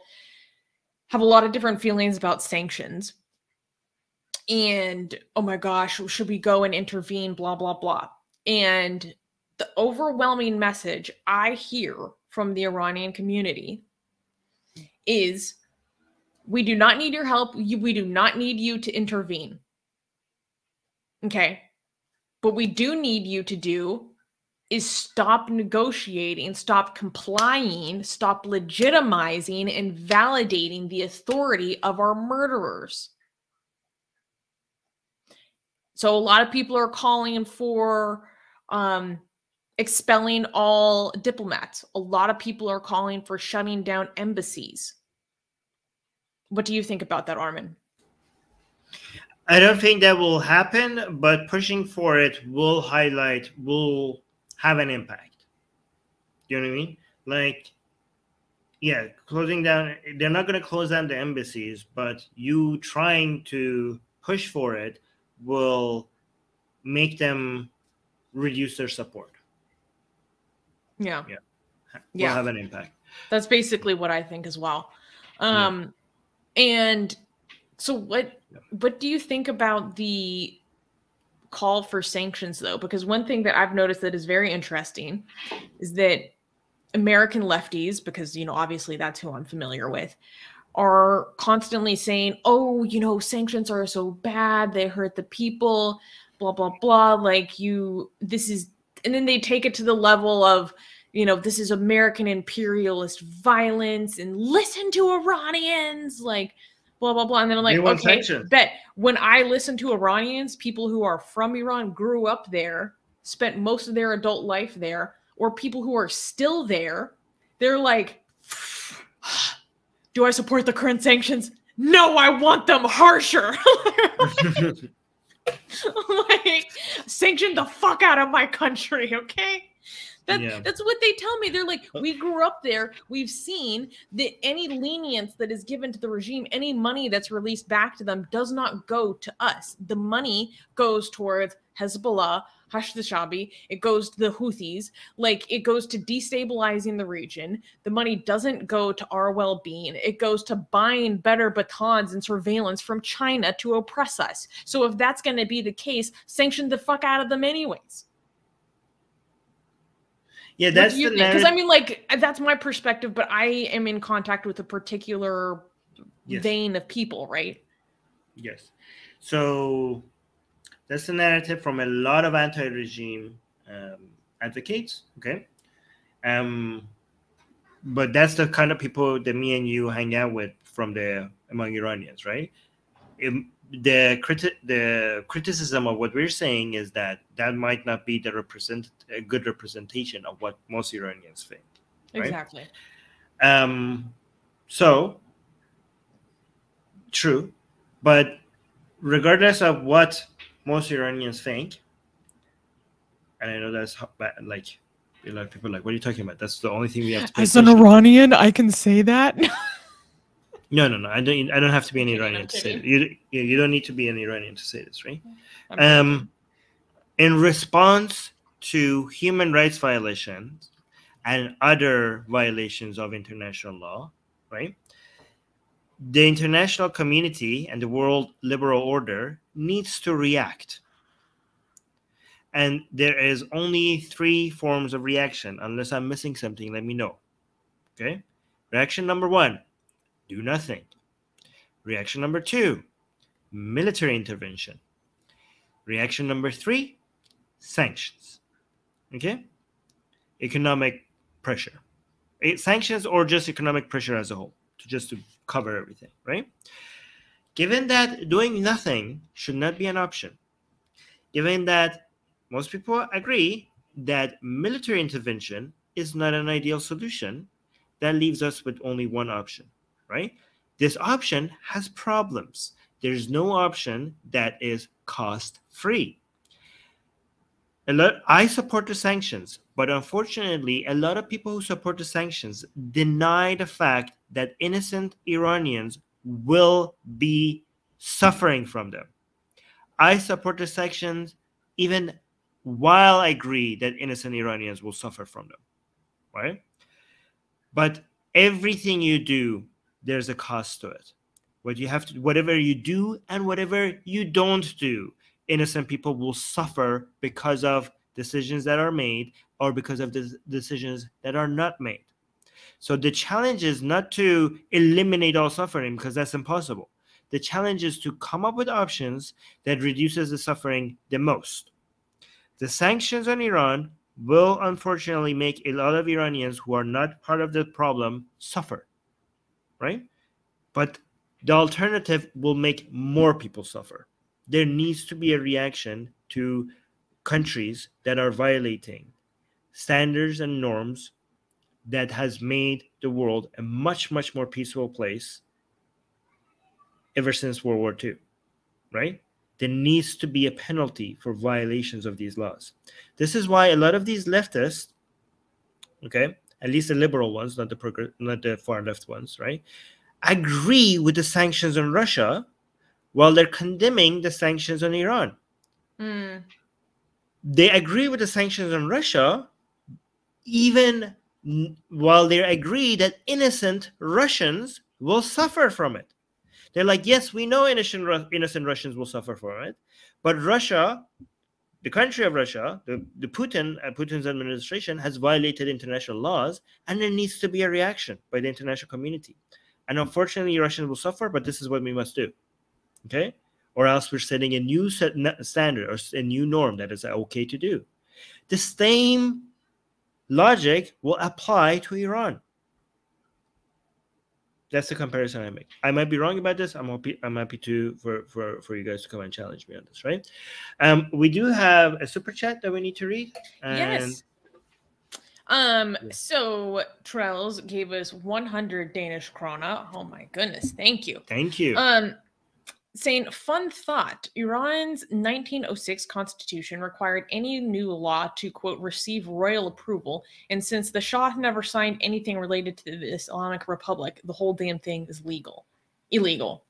S1: have a lot of different feelings about sanctions. And oh my gosh, should we go and intervene? Blah, blah, blah. And the overwhelming message I hear from the Iranian community is we do not need your help. We do not need you to intervene. Okay. But we do need you to do is stop negotiating, stop complying, stop legitimizing and validating the authority of our murderers. So a lot of people are calling for um, expelling all diplomats. A lot of people are calling for shutting down embassies. What do you think about that, Armin?
S2: I don't think that will happen, but pushing for it will highlight, will have an impact. You know what I mean? Like, yeah, closing down, they're not going to close down the embassies, but you trying to push for it will make them reduce their support.
S1: Yeah.
S2: Yeah. Will yeah. have an impact.
S1: That's basically what I think as well. Um, yeah. and so what, what do you think about the call for sanctions though because one thing that i've noticed that is very interesting is that american lefties because you know obviously that's who i'm familiar with are constantly saying oh you know sanctions are so bad they hurt the people blah blah blah like you this is and then they take it to the level of you know this is american imperialist violence and listen to iranians like blah blah blah. And then I'm like, okay, bet when I listen to Iranians, people who are from Iran, grew up there, spent most of their adult life there, or people who are still there, they're like, do I support the current sanctions? No, I want them harsher. like, sanction the fuck out of my country, okay? That,
S2: Yeah.
S1: That's what they tell me. They're like,
S2: Uh,
S1: we grew up there. We've seen that any lenience that is given to the regime, any money that's released back to them, does not go to us. The money goes towards Hezbollah, Hashd al-Shaabi. It goes to the Houthis. Like it goes to destabilizing the region. The money doesn't go to our well-being. It goes to buying better batons and surveillance from China to oppress us. So if that's going to be the case, sanction the fuck out of them anyways.
S2: Yeah, that's the
S1: because. I mean, like that's my perspective, but I am in contact with a particular
S2: Yes.
S1: vein of people, right?
S2: Yes. So that's the narrative from a lot of anti-regime um, advocates. Okay. Um, but that's the kind of people that me and you hang out with from the among Iranians, right? Im- the criti- the criticism of what we're saying is that that might not be the represent a good representation of what most Iranians think. Right.
S1: Exactly.
S2: Um, so true, but regardless of what most Iranians think, and I know that's ho- like a lot of people are like, what are you talking about? That's the only thing we have to. pay
S1: As an
S2: attention to."
S1: Iranian, I can say that.
S2: no, no, no. I don't. I don't have to be an Iranian to say it. You, you don't need to be an Iranian to say this, right? Um, in response to human rights violations and other violations of international law, right? The international community and the world liberal order needs to react. And there is only three forms of reaction. Unless I'm missing something, let me know. Okay? Reaction number one do nothing. Reaction number two military intervention. Reaction number three sanctions. Okay? Economic pressure. Eh, sanctions or just economic pressure as a whole, to just to cover everything, right? Given that doing nothing should not be an option, given that most people agree that military intervention is not an ideal solution, that leaves us with only one option, right? This option has problems. There's no option that is cost free. Lot, I support the sanctions, but unfortunately, a lot of people who support the sanctions deny the fact that innocent Iranians will be suffering from them. I support the sanctions even while I agree that innocent Iranians will suffer from them, right? But everything you do, there's a cost to it. What you have to, whatever you do and whatever you don't do, innocent people will suffer because of decisions that are made or because of the decisions that are not made. So the challenge is not to eliminate all suffering because that's impossible. The challenge is to come up with options that reduces the suffering the most. The sanctions on Iran will unfortunately make a lot of Iranians who are not part of the problem suffer, right? But the alternative will make more people suffer. There needs to be a reaction to countries that are violating standards and norms that has made the world a much much more peaceful place ever since World War II, right? There needs to be a penalty for violations of these laws. This is why a lot of these leftists, okay, at least the liberal ones, not the progress, not the far left ones, right, agree with the sanctions on Russia while they're condemning the sanctions on Iran.
S1: Mm,
S2: They agree with the sanctions on Russia, even while they agree that innocent Russians will suffer from it. They're like, yes, we know innocent, innocent Russians will suffer from it, but Russia, the country of Russia, the, the Putin, uh, Putin's administration has violated international laws, and there needs to be a reaction by the international community. And unfortunately, Russians will suffer, but this is what we must do. Okay? Or else we're setting a new set, standard or a new norm that is okay to do. The same logic will apply to Iran. That's the comparison I make. I might be wrong about this. I'm happy. I'm happy to for for for you guys to come and challenge me on this. Right? Um, we do have a super chat that we need to read.
S1: Yes. Um,
S2: Yeah.
S1: so Trells gave us 100 Danish krona. Oh my goodness, thank you.
S2: Thank you.
S1: Um, saying, fun thought Iran's 1906 constitution required any new law to, quote, receive royal approval. And since the Shah never signed anything related to the Islamic Republic, the whole damn thing is legal, illegal.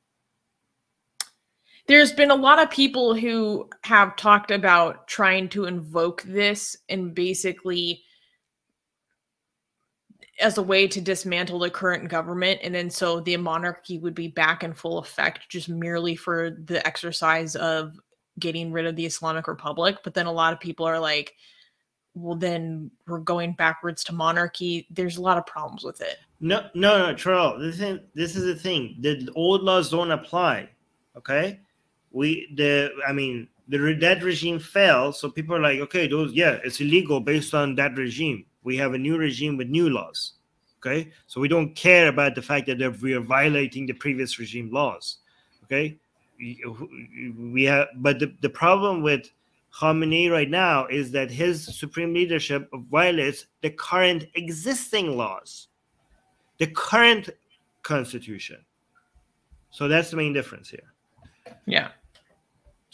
S1: There's been a lot of people who have talked about trying to invoke this and basically as a way to dismantle the current government and then so the monarchy would be back in full effect just merely for the exercise of getting rid of the Islamic Republic. But then a lot of people are like well then we're going backwards to monarchy. There's a lot of problems with it.
S2: No no no Charles this is this is the thing. The old laws don't apply okay? We the I mean the that regime fell so people are like okay those yeah it's illegal based on that regime we have a new regime with new laws. Okay, so we don't care about the fact that we are violating the previous regime laws. Okay, we have, but the, the problem with Khamenei right now is that his supreme leadership violates the current existing laws, the current constitution. So that's the main difference here.
S1: Yeah.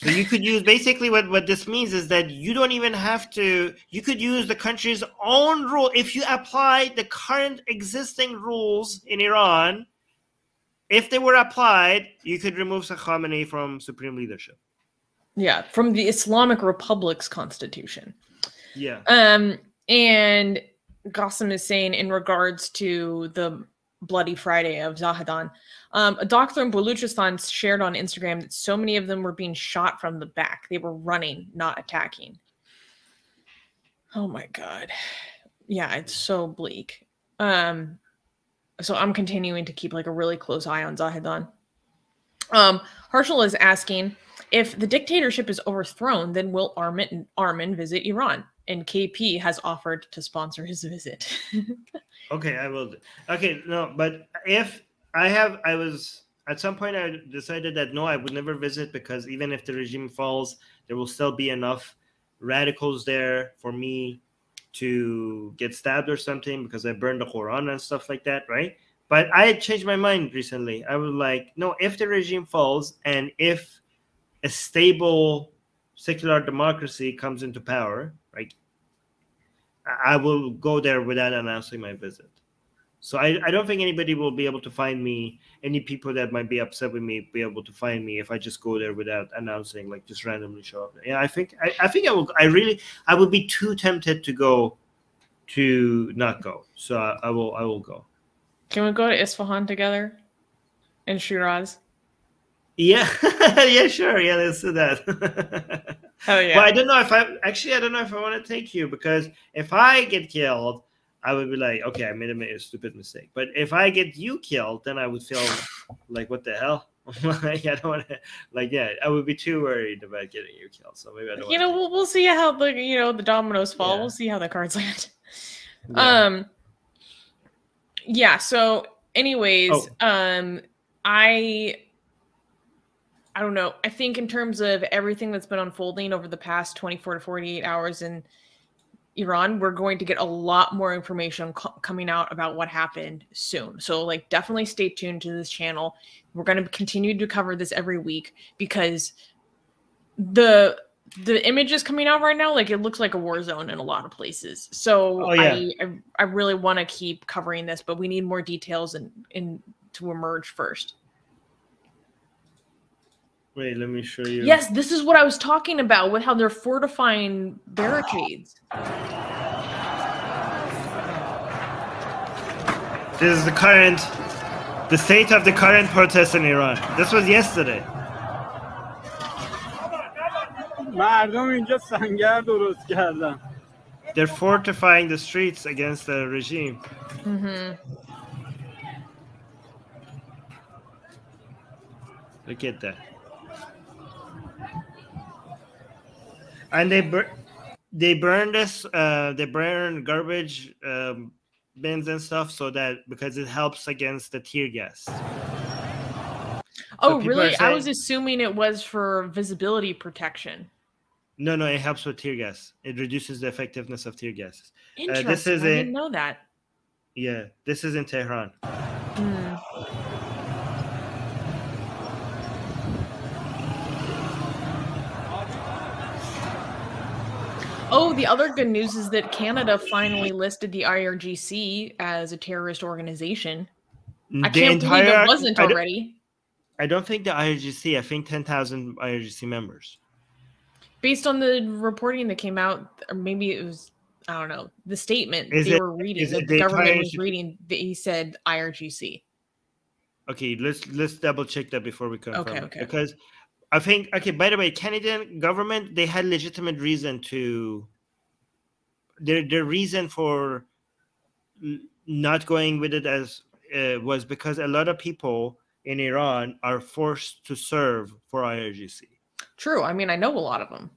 S2: So you could use basically what, what this means is that you don't even have to, you could use the country's own rule. If you apply the current existing rules in Iran, if they were applied, you could remove Khamenei from supreme leadership.
S1: Yeah, from the Islamic Republic's constitution.
S2: Yeah.
S1: Um, and Gossam is saying in regards to the Bloody Friday of Zahedan, um, a doctor in Baluchistan shared on Instagram that so many of them were being shot from the back. They were running, not attacking. Oh my god. Yeah, it's so bleak. Um, so I'm continuing to keep like a really close eye on Zahedan. Um, Harshal is asking if the dictatorship is overthrown, then will Armin Armin visit Iran? And KP has offered to sponsor his visit.
S2: okay, I will. Okay, no, but if I have. I was at some point. I decided that no, I would never visit because even if the regime falls, there will still be enough radicals there for me to get stabbed or something because I burned the Quran and stuff like that, right? But I had changed my mind recently. I was like, no, if the regime falls and if a stable secular democracy comes into power, right, I will go there without announcing my visit. So I, I don't think anybody will be able to find me. Any people that might be upset with me be able to find me if I just go there without announcing, like just randomly show up. Yeah, I think I, I think I will. I really I would be too tempted to go, to not go. So I, I will I will go.
S1: Can we go to Isfahan together, in Shiraz?
S2: Yeah, yeah, sure. Yeah, let's do that.
S1: oh yeah.
S2: But I don't know if I actually I don't know if I want to take you because if I get killed I would be like, okay, I made a, stupid mistake. But if I get you killed, then I would feel like, what the hell? like, I don't want to, like, yeah, I would be too worried about getting you killed. So maybe I don't.
S1: You know, we'll, we'll see how the you know the dominoes fall. Yeah. We'll see how the cards land. Yeah. Um. Yeah. So, anyways, oh. um, I. I don't know. I think in terms of everything that's been unfolding over the past 24 to 48 hours and Iran, we're going to get a lot more information co- coming out about what happened soon. So, like, definitely stay tuned to this channel. We're going to continue to cover this every week because the the images coming out right now, like, it looks like a war zone in a lot of places. So, oh, yeah. I, I I really want to keep covering this, but we need more details and and to emerge first.
S2: Wait, let me show you.
S1: Yes, this is what I was talking about with how they're fortifying barricades.
S2: This is the current, the state of the current protests in Iran. This was yesterday. They're fortifying the streets against the regime.
S1: Mm-hmm.
S2: Look at that. And they bur- they burn this uh they burn garbage um, bins and stuff so that because it helps against the tear gas.
S1: Oh so really? Saying, i was assuming it was for visibility protection.
S2: No no it helps with tear gas. It reduces the effectiveness of tear gases.
S1: Interesting. Uh, this is I didn't know that.
S2: Yeah this is in tehran
S1: Oh, the other good news is that Canada finally listed the IRGC as a terrorist organization. I
S2: The
S1: can't believe
S2: entire-
S1: it wasn't
S2: I
S1: already.
S2: I don't think the IRGC. I think ten thousand IRGC members.
S1: Based on the reporting that came out, or maybe it was, I don't know, the statement
S2: Is
S1: they
S2: it-
S1: were reading, the
S2: the
S1: government was reading, that he said IRGC.
S2: Okay, let's let's double check that before we confirm.
S1: Okay, okay.
S2: Because I think okay. By the way, Canadian government they had legitimate reason to. Their their reason for not going with it as uh, was because a lot of people in Iran are forced to serve for IRGC.
S1: True. I mean, I know a lot of them.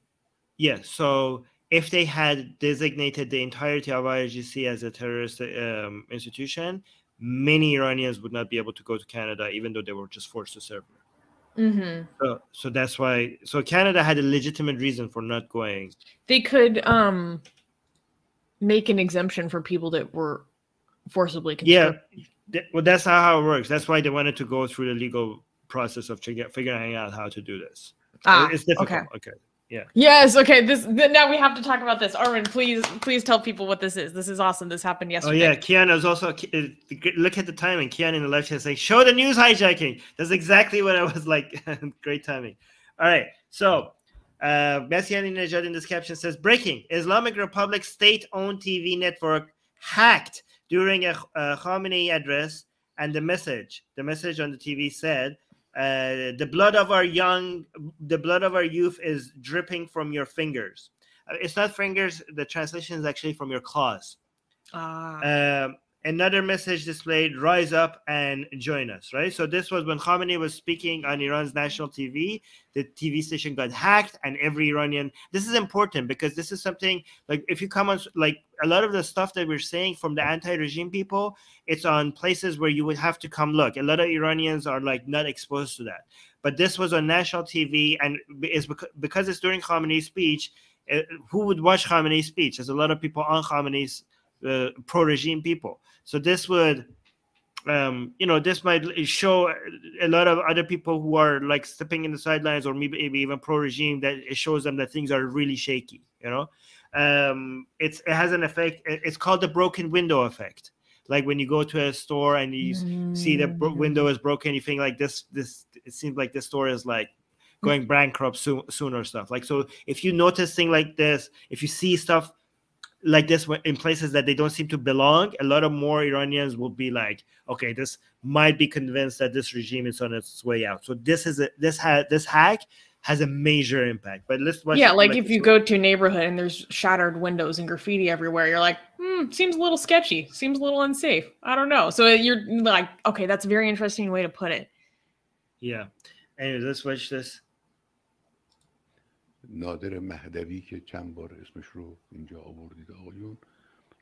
S2: Yeah. So if they had designated the entirety of IRGC as a terrorist um, institution, many Iranians would not be able to go to Canada, even though they were just forced to serve. there.
S1: Hmm
S2: So, so that's why. So Canada had a legitimate reason for not going.
S1: They could um make an exemption for people that were forcibly
S2: Yeah. Th- Well, that's not how it works. That's why they wanted to go through the legal process of figuring out how to do this.
S1: Ah,
S2: it's difficult.
S1: okay.
S2: Okay.
S1: Yes. Okay. This th- now we have to talk about this. Armin, please, please tell people what this is. This is awesome. This happened yesterday.
S2: Oh yeah, Kiana is also. uh, Look at the timing. Kiana in the left hand saying, "Show the news hijacking." That's exactly what I was like. Great timing. All right, so uh, Masih Alinejad in this caption says, "Breaking: Islamic Republic state-owned TV network hacked during a, a Khamenei address." And the message, the message on the TV said, uh, "The blood of our young, the blood of our youth is dripping from your fingers." Uh, It's not fingers. The translation is actually from your claws.
S1: Ah.
S2: Um, another message displayed rise up and join us right? So this was when khamenei was speaking on iran's national tv the tv station got hacked and every iranian this is important because this is something like if you come on like a lot of the stuff that we're saying from the anti-regime people it's on places where you would have to come look. A lot of iranians are like not exposed to that. But this was on national tv and it's because, it's during khamenei's speech uh, who would watch khamenei's speech? There's a lot of people on khamenei's uh, pro-regime people. So this would, um, you know, this might show a lot of other people who are like stepping in the sidelines or maybe, maybe even pro-regime that it shows them that things are really shaky. You know, um, it's it has an effect. It's called the broken window effect. Like when you go to a store and you s- see the bro-
S1: Mm.
S2: window is broken, you think like this. This it seems like this store is like going bankrupt soon, soon or stuff. Like so, if you notice thing like this, if you see stuff like this in places that they don't seem to belong, a lot of more Iranians will be like, okay, this might be convinced that this regime is on its way out. So this is a this had this hack has a major impact. But let's watch
S1: yeah, like if you
S2: watch-
S1: go to a neighborhood and there's shattered windows and graffiti everywhere, you're like, hmm, seems a little sketchy, seems a little unsafe. I don't know. So you're like, okay, that's a very interesting way to put it.
S2: yeah. Anyway, let's watch this.
S3: نادر مهدوی که چند بار اسمش رو اینجا آوردید آقایون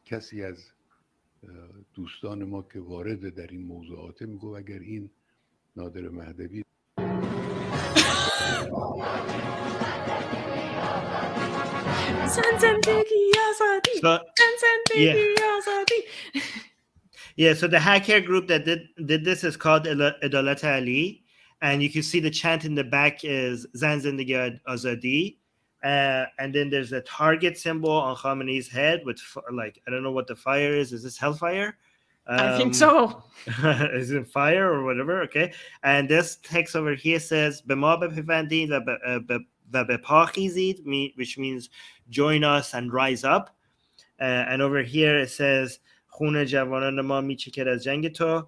S3: کسی از دوستان ما که وارد در این موضوعات میگو اگر این نادر مهدوی
S2: Yeah, so the hacker group that did did this is called Adalat Ali, and you can see the chant in the back is Zan Zindagi Azadi, uh, and then there's a target symbol on Khamenei's head with f- like I don't know what the fire is. Is this hellfire?
S1: I think
S2: Um,
S1: so.
S2: is it fire or whatever? Okay, and this text over here says "Bema bepivandid و به- uh, به- و به پا خیزید," me- which means join us and rise up. Uh, and over here it says خون جوانان ما میچکد از جنگ تو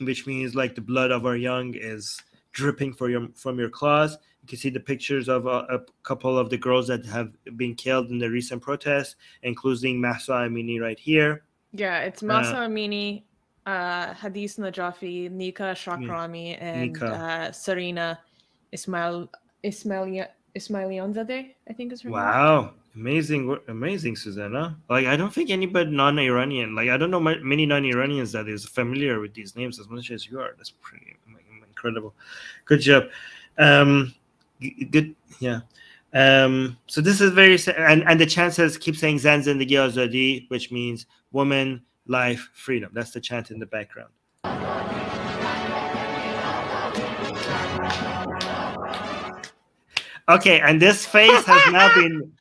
S2: which means like the blood of our young is dripping for your, from your claws. You can see the pictures of a, a couple of the girls that have been killed in the recent protests, including Mahsa Amini right here.
S1: Yeah, it's Mahsa Amini, uh, Hadis Najafi, Nika Shakarami, and
S2: Nika.
S1: uh, Sarina Ismail Ismail Ismailionzadeh, I think is her name.
S2: Wow, amazing, amazing, Susanna. Like I don't think anybody non-Iranian, like I don't know ma- many non-Iranians that is familiar with these names as much as you are. That's pretty incredible. Good job. Um, good, yeah. Um, so this is very and and the chances keep saying Zan Zindagi Azadi, which means woman, life, freedom. That's the chant in the background. Okay, and this face has now been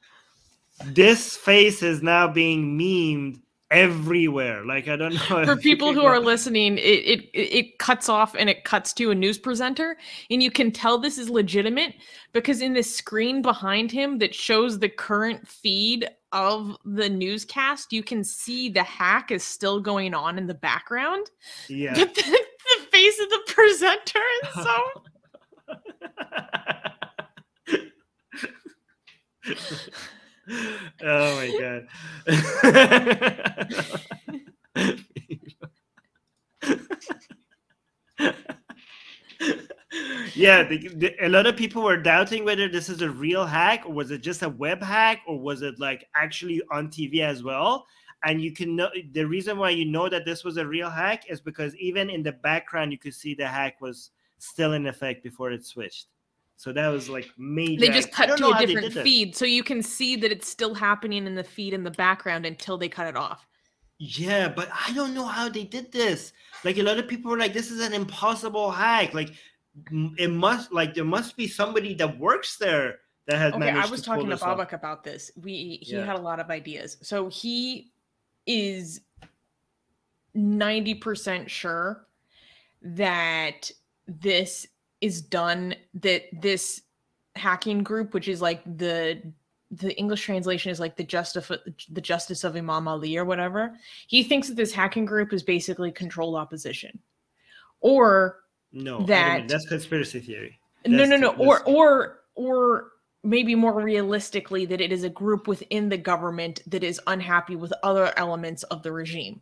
S2: this face is now being memed everywhere. Like I don't know.
S1: For people who are listening, it, it it cuts off and it cuts to a news presenter, and you can tell this is legitimate because in the screen behind him that shows the current feed of the newscast, you can see the hack is still going on in the background.
S2: Yeah.
S1: But the, the face of the presenter is so
S2: oh my god. yeah, the, the, a lot of people were doubting whether this is a real hack or was it just a web hack or was it like actually on TV as well. And you can know the reason why you know that this was a real hack is because even in the background you could see the hack was still in effect before it switched. So that was like major.
S1: They just cut to a different feed, so you can see that it's still happening in the feed in the background until they cut it off.
S2: Yeah, but I don't know how they did this. Like a lot of people were like, "This is an impossible hack." Like it must, like there must be somebody that works there that has
S1: okay. I was
S2: to
S1: talking to
S2: Babak
S1: off. about this. We he
S2: yeah.
S1: had a lot of ideas. So he is ninety percent sure that this is done that this hacking group which is like the the english translation is like the justice the justice of imam ali or whatever he thinks that this hacking group is basically controlled opposition. Or
S2: no
S1: that
S2: that's conspiracy theory.
S1: That's no no no
S2: the,
S1: or or or maybe more realistically that it is a group within the government that is unhappy with other elements of the regime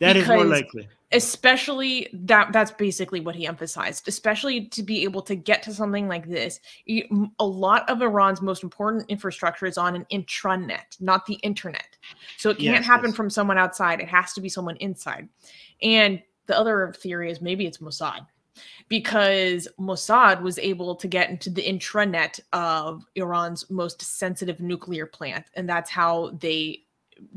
S2: that is more likely.
S1: especially that that's basically what he emphasized especially to be able to get to something like this a lot of iran's most important infrastructure is on an intranet not the internet. So it can't yes, happen yes. from someone outside. It has to be someone inside. And the other theory is maybe it's mossad because Mossad was able to get into the intranet of Iran's most sensitive nuclear plant and that's how they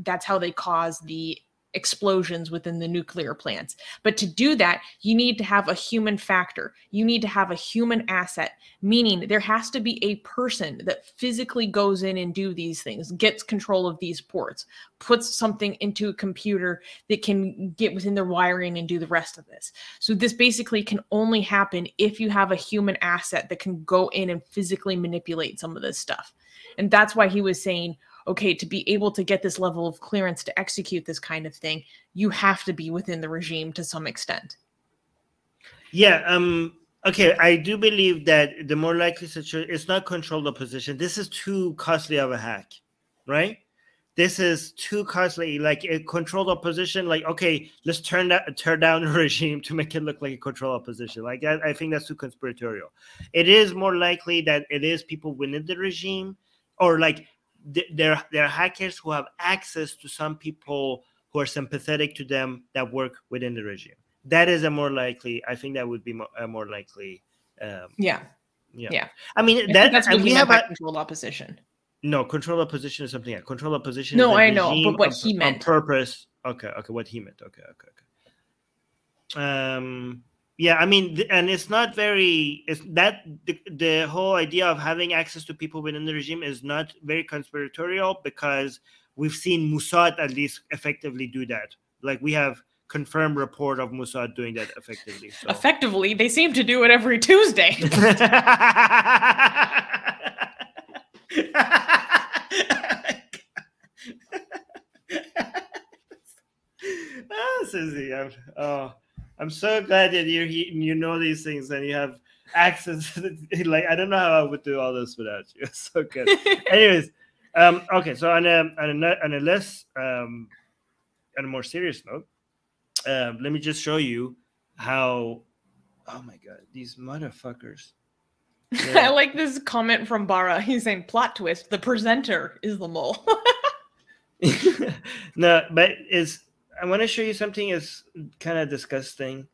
S1: that's how they caused the explosions within the nuclear plants. But to do that, you need to have a human factor. You need to have a human asset, meaning there has to be a person that physically goes in and do these things, gets control of these ports, puts something into a computer that can get within the wiring and do the rest of this. So this basically can only happen if you have a human asset that can go in and physically manipulate some of this stuff. And that's why he was saying, okay, to be able to get this level of clearance to execute this kind of thing, you have to be within the regime to some extent.
S2: Yeah. Um. Okay, I do believe that the more likely situation it's not controlled opposition. This is too costly of a hack, right? This is too costly. Like a controlled opposition, like okay, let's turn that turn down the regime to make it look like a controlled opposition. Like I, I think that's too conspiratorial. It is more likely that it is people within the regime, or like there there are hackers who have access to some people who are sympathetic to them that work within the regime. That is a more likely. I think that would be more, a more likely. Um,
S1: yeah.
S2: Yeah.
S1: Yeah.
S2: I mean that.
S1: that's we have a, controlled opposition.
S2: No, control opposition is something. Yeah, Control opposition.
S1: No, I know, but what
S2: on,
S1: he meant
S2: on purpose. Okay. Okay. What he meant. Okay. Okay. Okay. Um yeah i mean and it's not very it's that the, the whole idea of having access to people within the regime is not very conspiratorial because we've seen Mossad at least effectively do that. Like we have confirmed report of Mossad doing that effectively so.
S1: effectively they seem to do it every tuesday.
S2: Ah, Susie, I'm, oh I'm so glad that you're you know these things and you have access. The, like I don't know how I would do all this without you. It's so good. Anyways, um, okay. So on a on a, on a less um, on a more serious note, um, let me just show you how. Oh my god, these motherfuckers.
S1: I like this comment from Bara. He's saying plot twist: the presenter is the mole.
S2: no, but it's I want to show you something is kind of disgusting.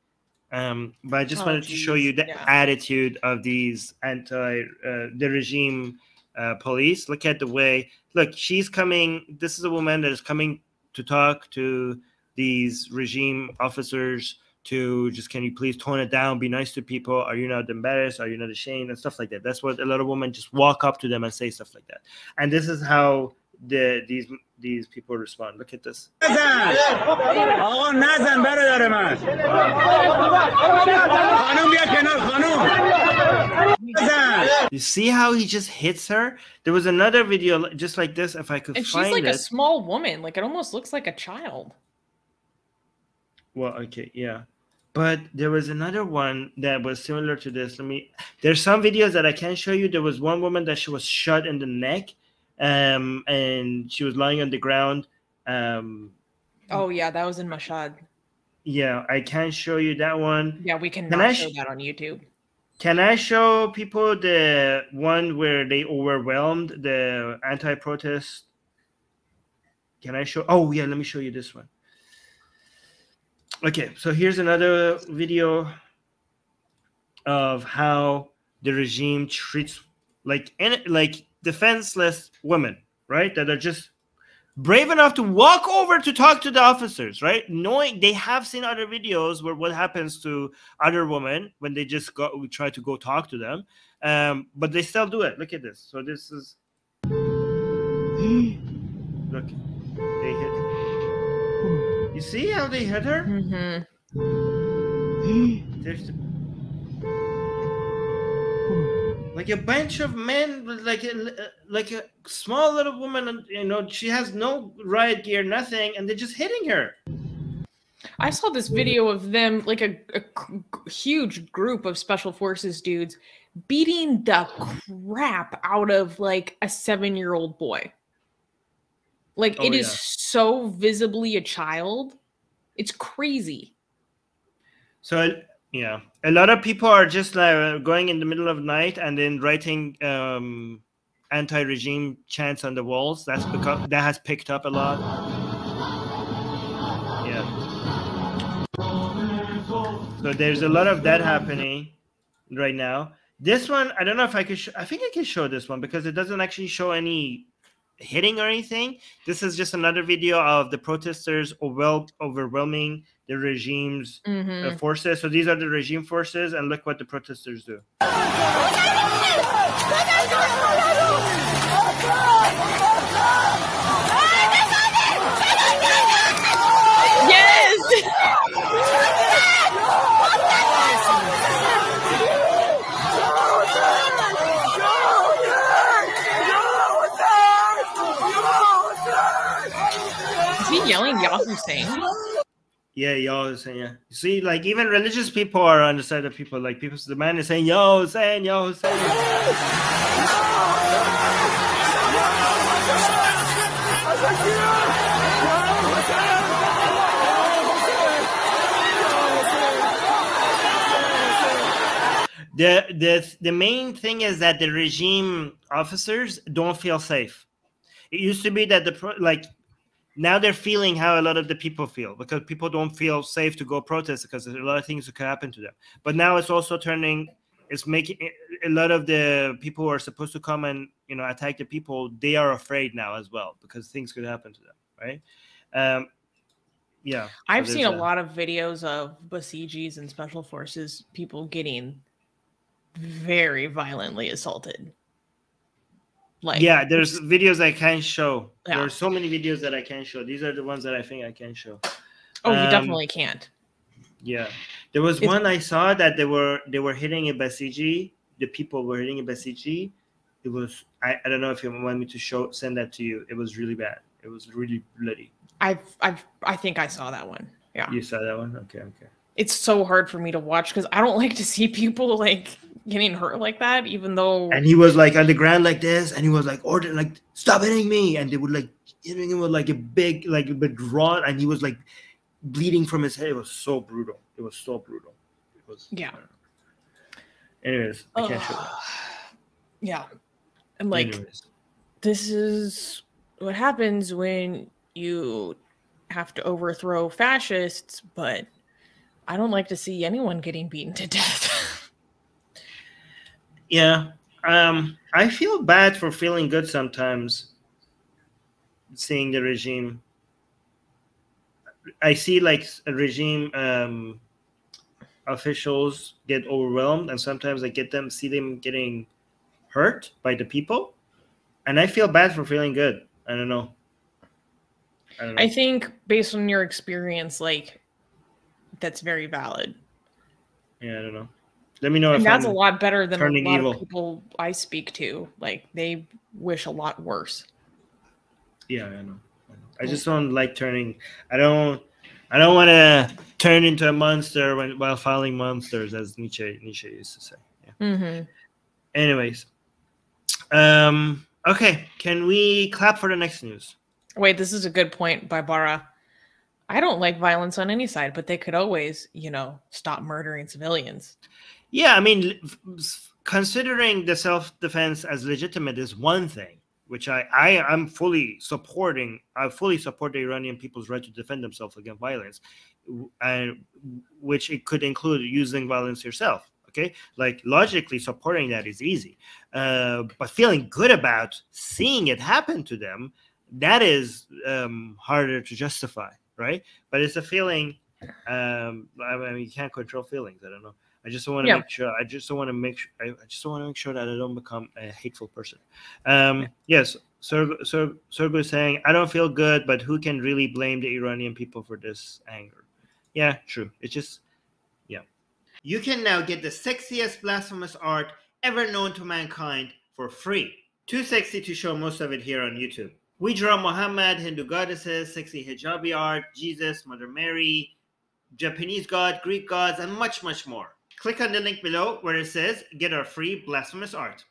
S2: Um, but I just oh, wanted geez. to show you the yeah. attitude of these anti uh, the regime uh, police. Look at the way. Look, she's coming. This is a woman that is coming to talk to these regime officers to just can you please tone it down, be nice to people. Are you not embarrassed? Are you not ashamed? And stuff like that. That's what a lot of women just walk up to them and say stuff like that. And this is how the these these people respond. Look at this.
S4: نزن آقا نزن برادر من خانم بیا کنار خانم نزن
S2: You see how he just hits her? There was another video li- just like this. If I could
S1: And she's
S2: find
S1: like
S2: it.
S1: a small woman. Like it almost looks like a child.
S2: Well, okay, yeah. But there was another one that was similar to this. Let me there's some videos that I can show you. There was one woman that she was shot in the neck, um, and she was lying on the ground. Um,
S1: Oh yeah, that was in Mashhad.
S2: yeah, I can show you that one.
S1: Yeah, we can
S2: Can I
S1: show
S2: sh-
S1: that on YouTube.
S2: Can I show people the one where they overwhelmed the anti-protest? Can I show? Oh yeah, let me show you this one. Okay, so here's another video of how the regime treats like any, like defenseless women, right? That are just brave enough to walk over to talk to the officers, right? Knowing they have seen other videos where what happens to other women when they just go we try to go talk to them. Um, but they still do it. Look at this. So this is look, they hit. You see how they hit her?
S1: Mm-hmm.
S2: There's like a bunch of men, like a like a small little woman, and you know she has no riot gear, nothing, and they're just hitting her.
S1: I saw this video of them, like a huge group of special forces dudes, beating the crap out of like a seven year old boy. Like
S2: Oh,
S1: it is
S2: yeah.
S1: so visibly a child. It's crazy.
S2: So yeah, a lot of people are just like going in the middle of night and then writing um, anti-regime chants on the walls. That's because that has picked up a lot. Yeah. So there's a lot of that happening right now. This one, I don't know if I could. I think I can show this one because it doesn't actually show any hitting or anything. This is just another video of the protesters overwhel- overwhelming the regime's
S1: Mhm.
S2: uh, forces. So these are the regime forces, and look what the protesters do.
S1: Yelling Yahoo saying?
S2: Yeah, yo, Hussein. Yeah, you see, like even religious people are on the side of people. Like people, the man is saying, "Yo, Hussein, yo, Hussein." The, the the main thing is that the regime officers don't feel safe. It used to be that the like now they're feeling how a lot of the people feel because people don't feel safe to go protest because there's a lot of things that could happen to them. But now it's also turning, it's making a lot of the people who are supposed to come and you know attack the people. They are afraid now as well because things could happen to them, right? Um, yeah,
S1: I've seen a lot of videos of Basijis and special forces people getting very violently assaulted. Like
S2: yeah, there's videos I can show.
S1: Yeah.
S2: There are so many videos that I can show. These are the ones that I think I can show.
S1: oh, you
S2: um,
S1: definitely can't.
S2: Yeah, there was
S1: It's-
S2: one I saw that they were they were hitting a Basiji. The people were hitting a Basiji. It was I, I don't know if you want me to show send that to you. It was really bad. It was really bloody.
S1: I've I've I think I saw that one. Yeah.
S2: You saw that one? Okay, okay.
S1: It's so hard for me to watch because I don't like to see people like getting hurt like that, even though
S2: And he was like on the ground like this, and he was like order like stop hitting me, and they would like hitting him with like a big like a big rod, and he was like bleeding from his head. It was so brutal. It was so brutal. It was
S1: Yeah.
S2: Anyways, I can't show that.
S1: yeah. I'm like,
S2: Anyways.
S1: this is what happens when you have to overthrow fascists, but I don't like to see anyone getting beaten to death.
S2: Yeah. Um, I feel bad for feeling good sometimes seeing the regime. I see like a regime um, officials get overwhelmed, and sometimes I get them see them getting hurt by the people, and I feel bad for feeling good I don't know. I don't know.
S1: I think based on your experience, like that's very valid.
S2: yeah, I don't know. Let me know
S1: And
S2: if
S1: that's a
S2: I'm-
S1: lot better than a lot
S2: evil.
S1: of people I speak to. Like they wish a lot worse.
S2: Yeah, I know. I, know. I just don't like turning. I don't. I don't want to turn into a monster when, while filing monsters, as Nietzsche Nietzsche used to say. Yeah.
S1: Mm-hmm.
S2: Anyways, um, okay. Can we clap for the next news?
S1: Wait, this is a good point by Bara. I don't like violence on any side, but they could always, you know, stop murdering civilians.
S2: Yeah, I mean, considering the self-defense as legitimate is one thing, which I I am fully supporting. I fully support the Iranian people's right to defend themselves against violence, and which it could include using violence yourself. Okay, like logically supporting that is easy, uh, but feeling good about seeing it happen to them, that is um, harder to justify, right? But it's a feeling. Um, I mean, you can't control feelings. I don't know. I just want to
S1: Yeah.
S2: make sure. I just want to make sure. I, I just want to make sure that I don't become a hateful person. Um, yes, Sergo, Sergo, Sergo is saying, I don't feel good, but who can really blame the Iranian people for this anger? Yeah, true. It's just, yeah. You can now get the sexiest blasphemous art ever known to mankind for free. Too sexy to show most of it here on YouTube. We draw Muhammad, Hindu goddesses, sexy hijabi art, Jesus, Mother Mary, Japanese god, Greek gods, and much, much more. Click on the link below where it says get our free blasphemous art.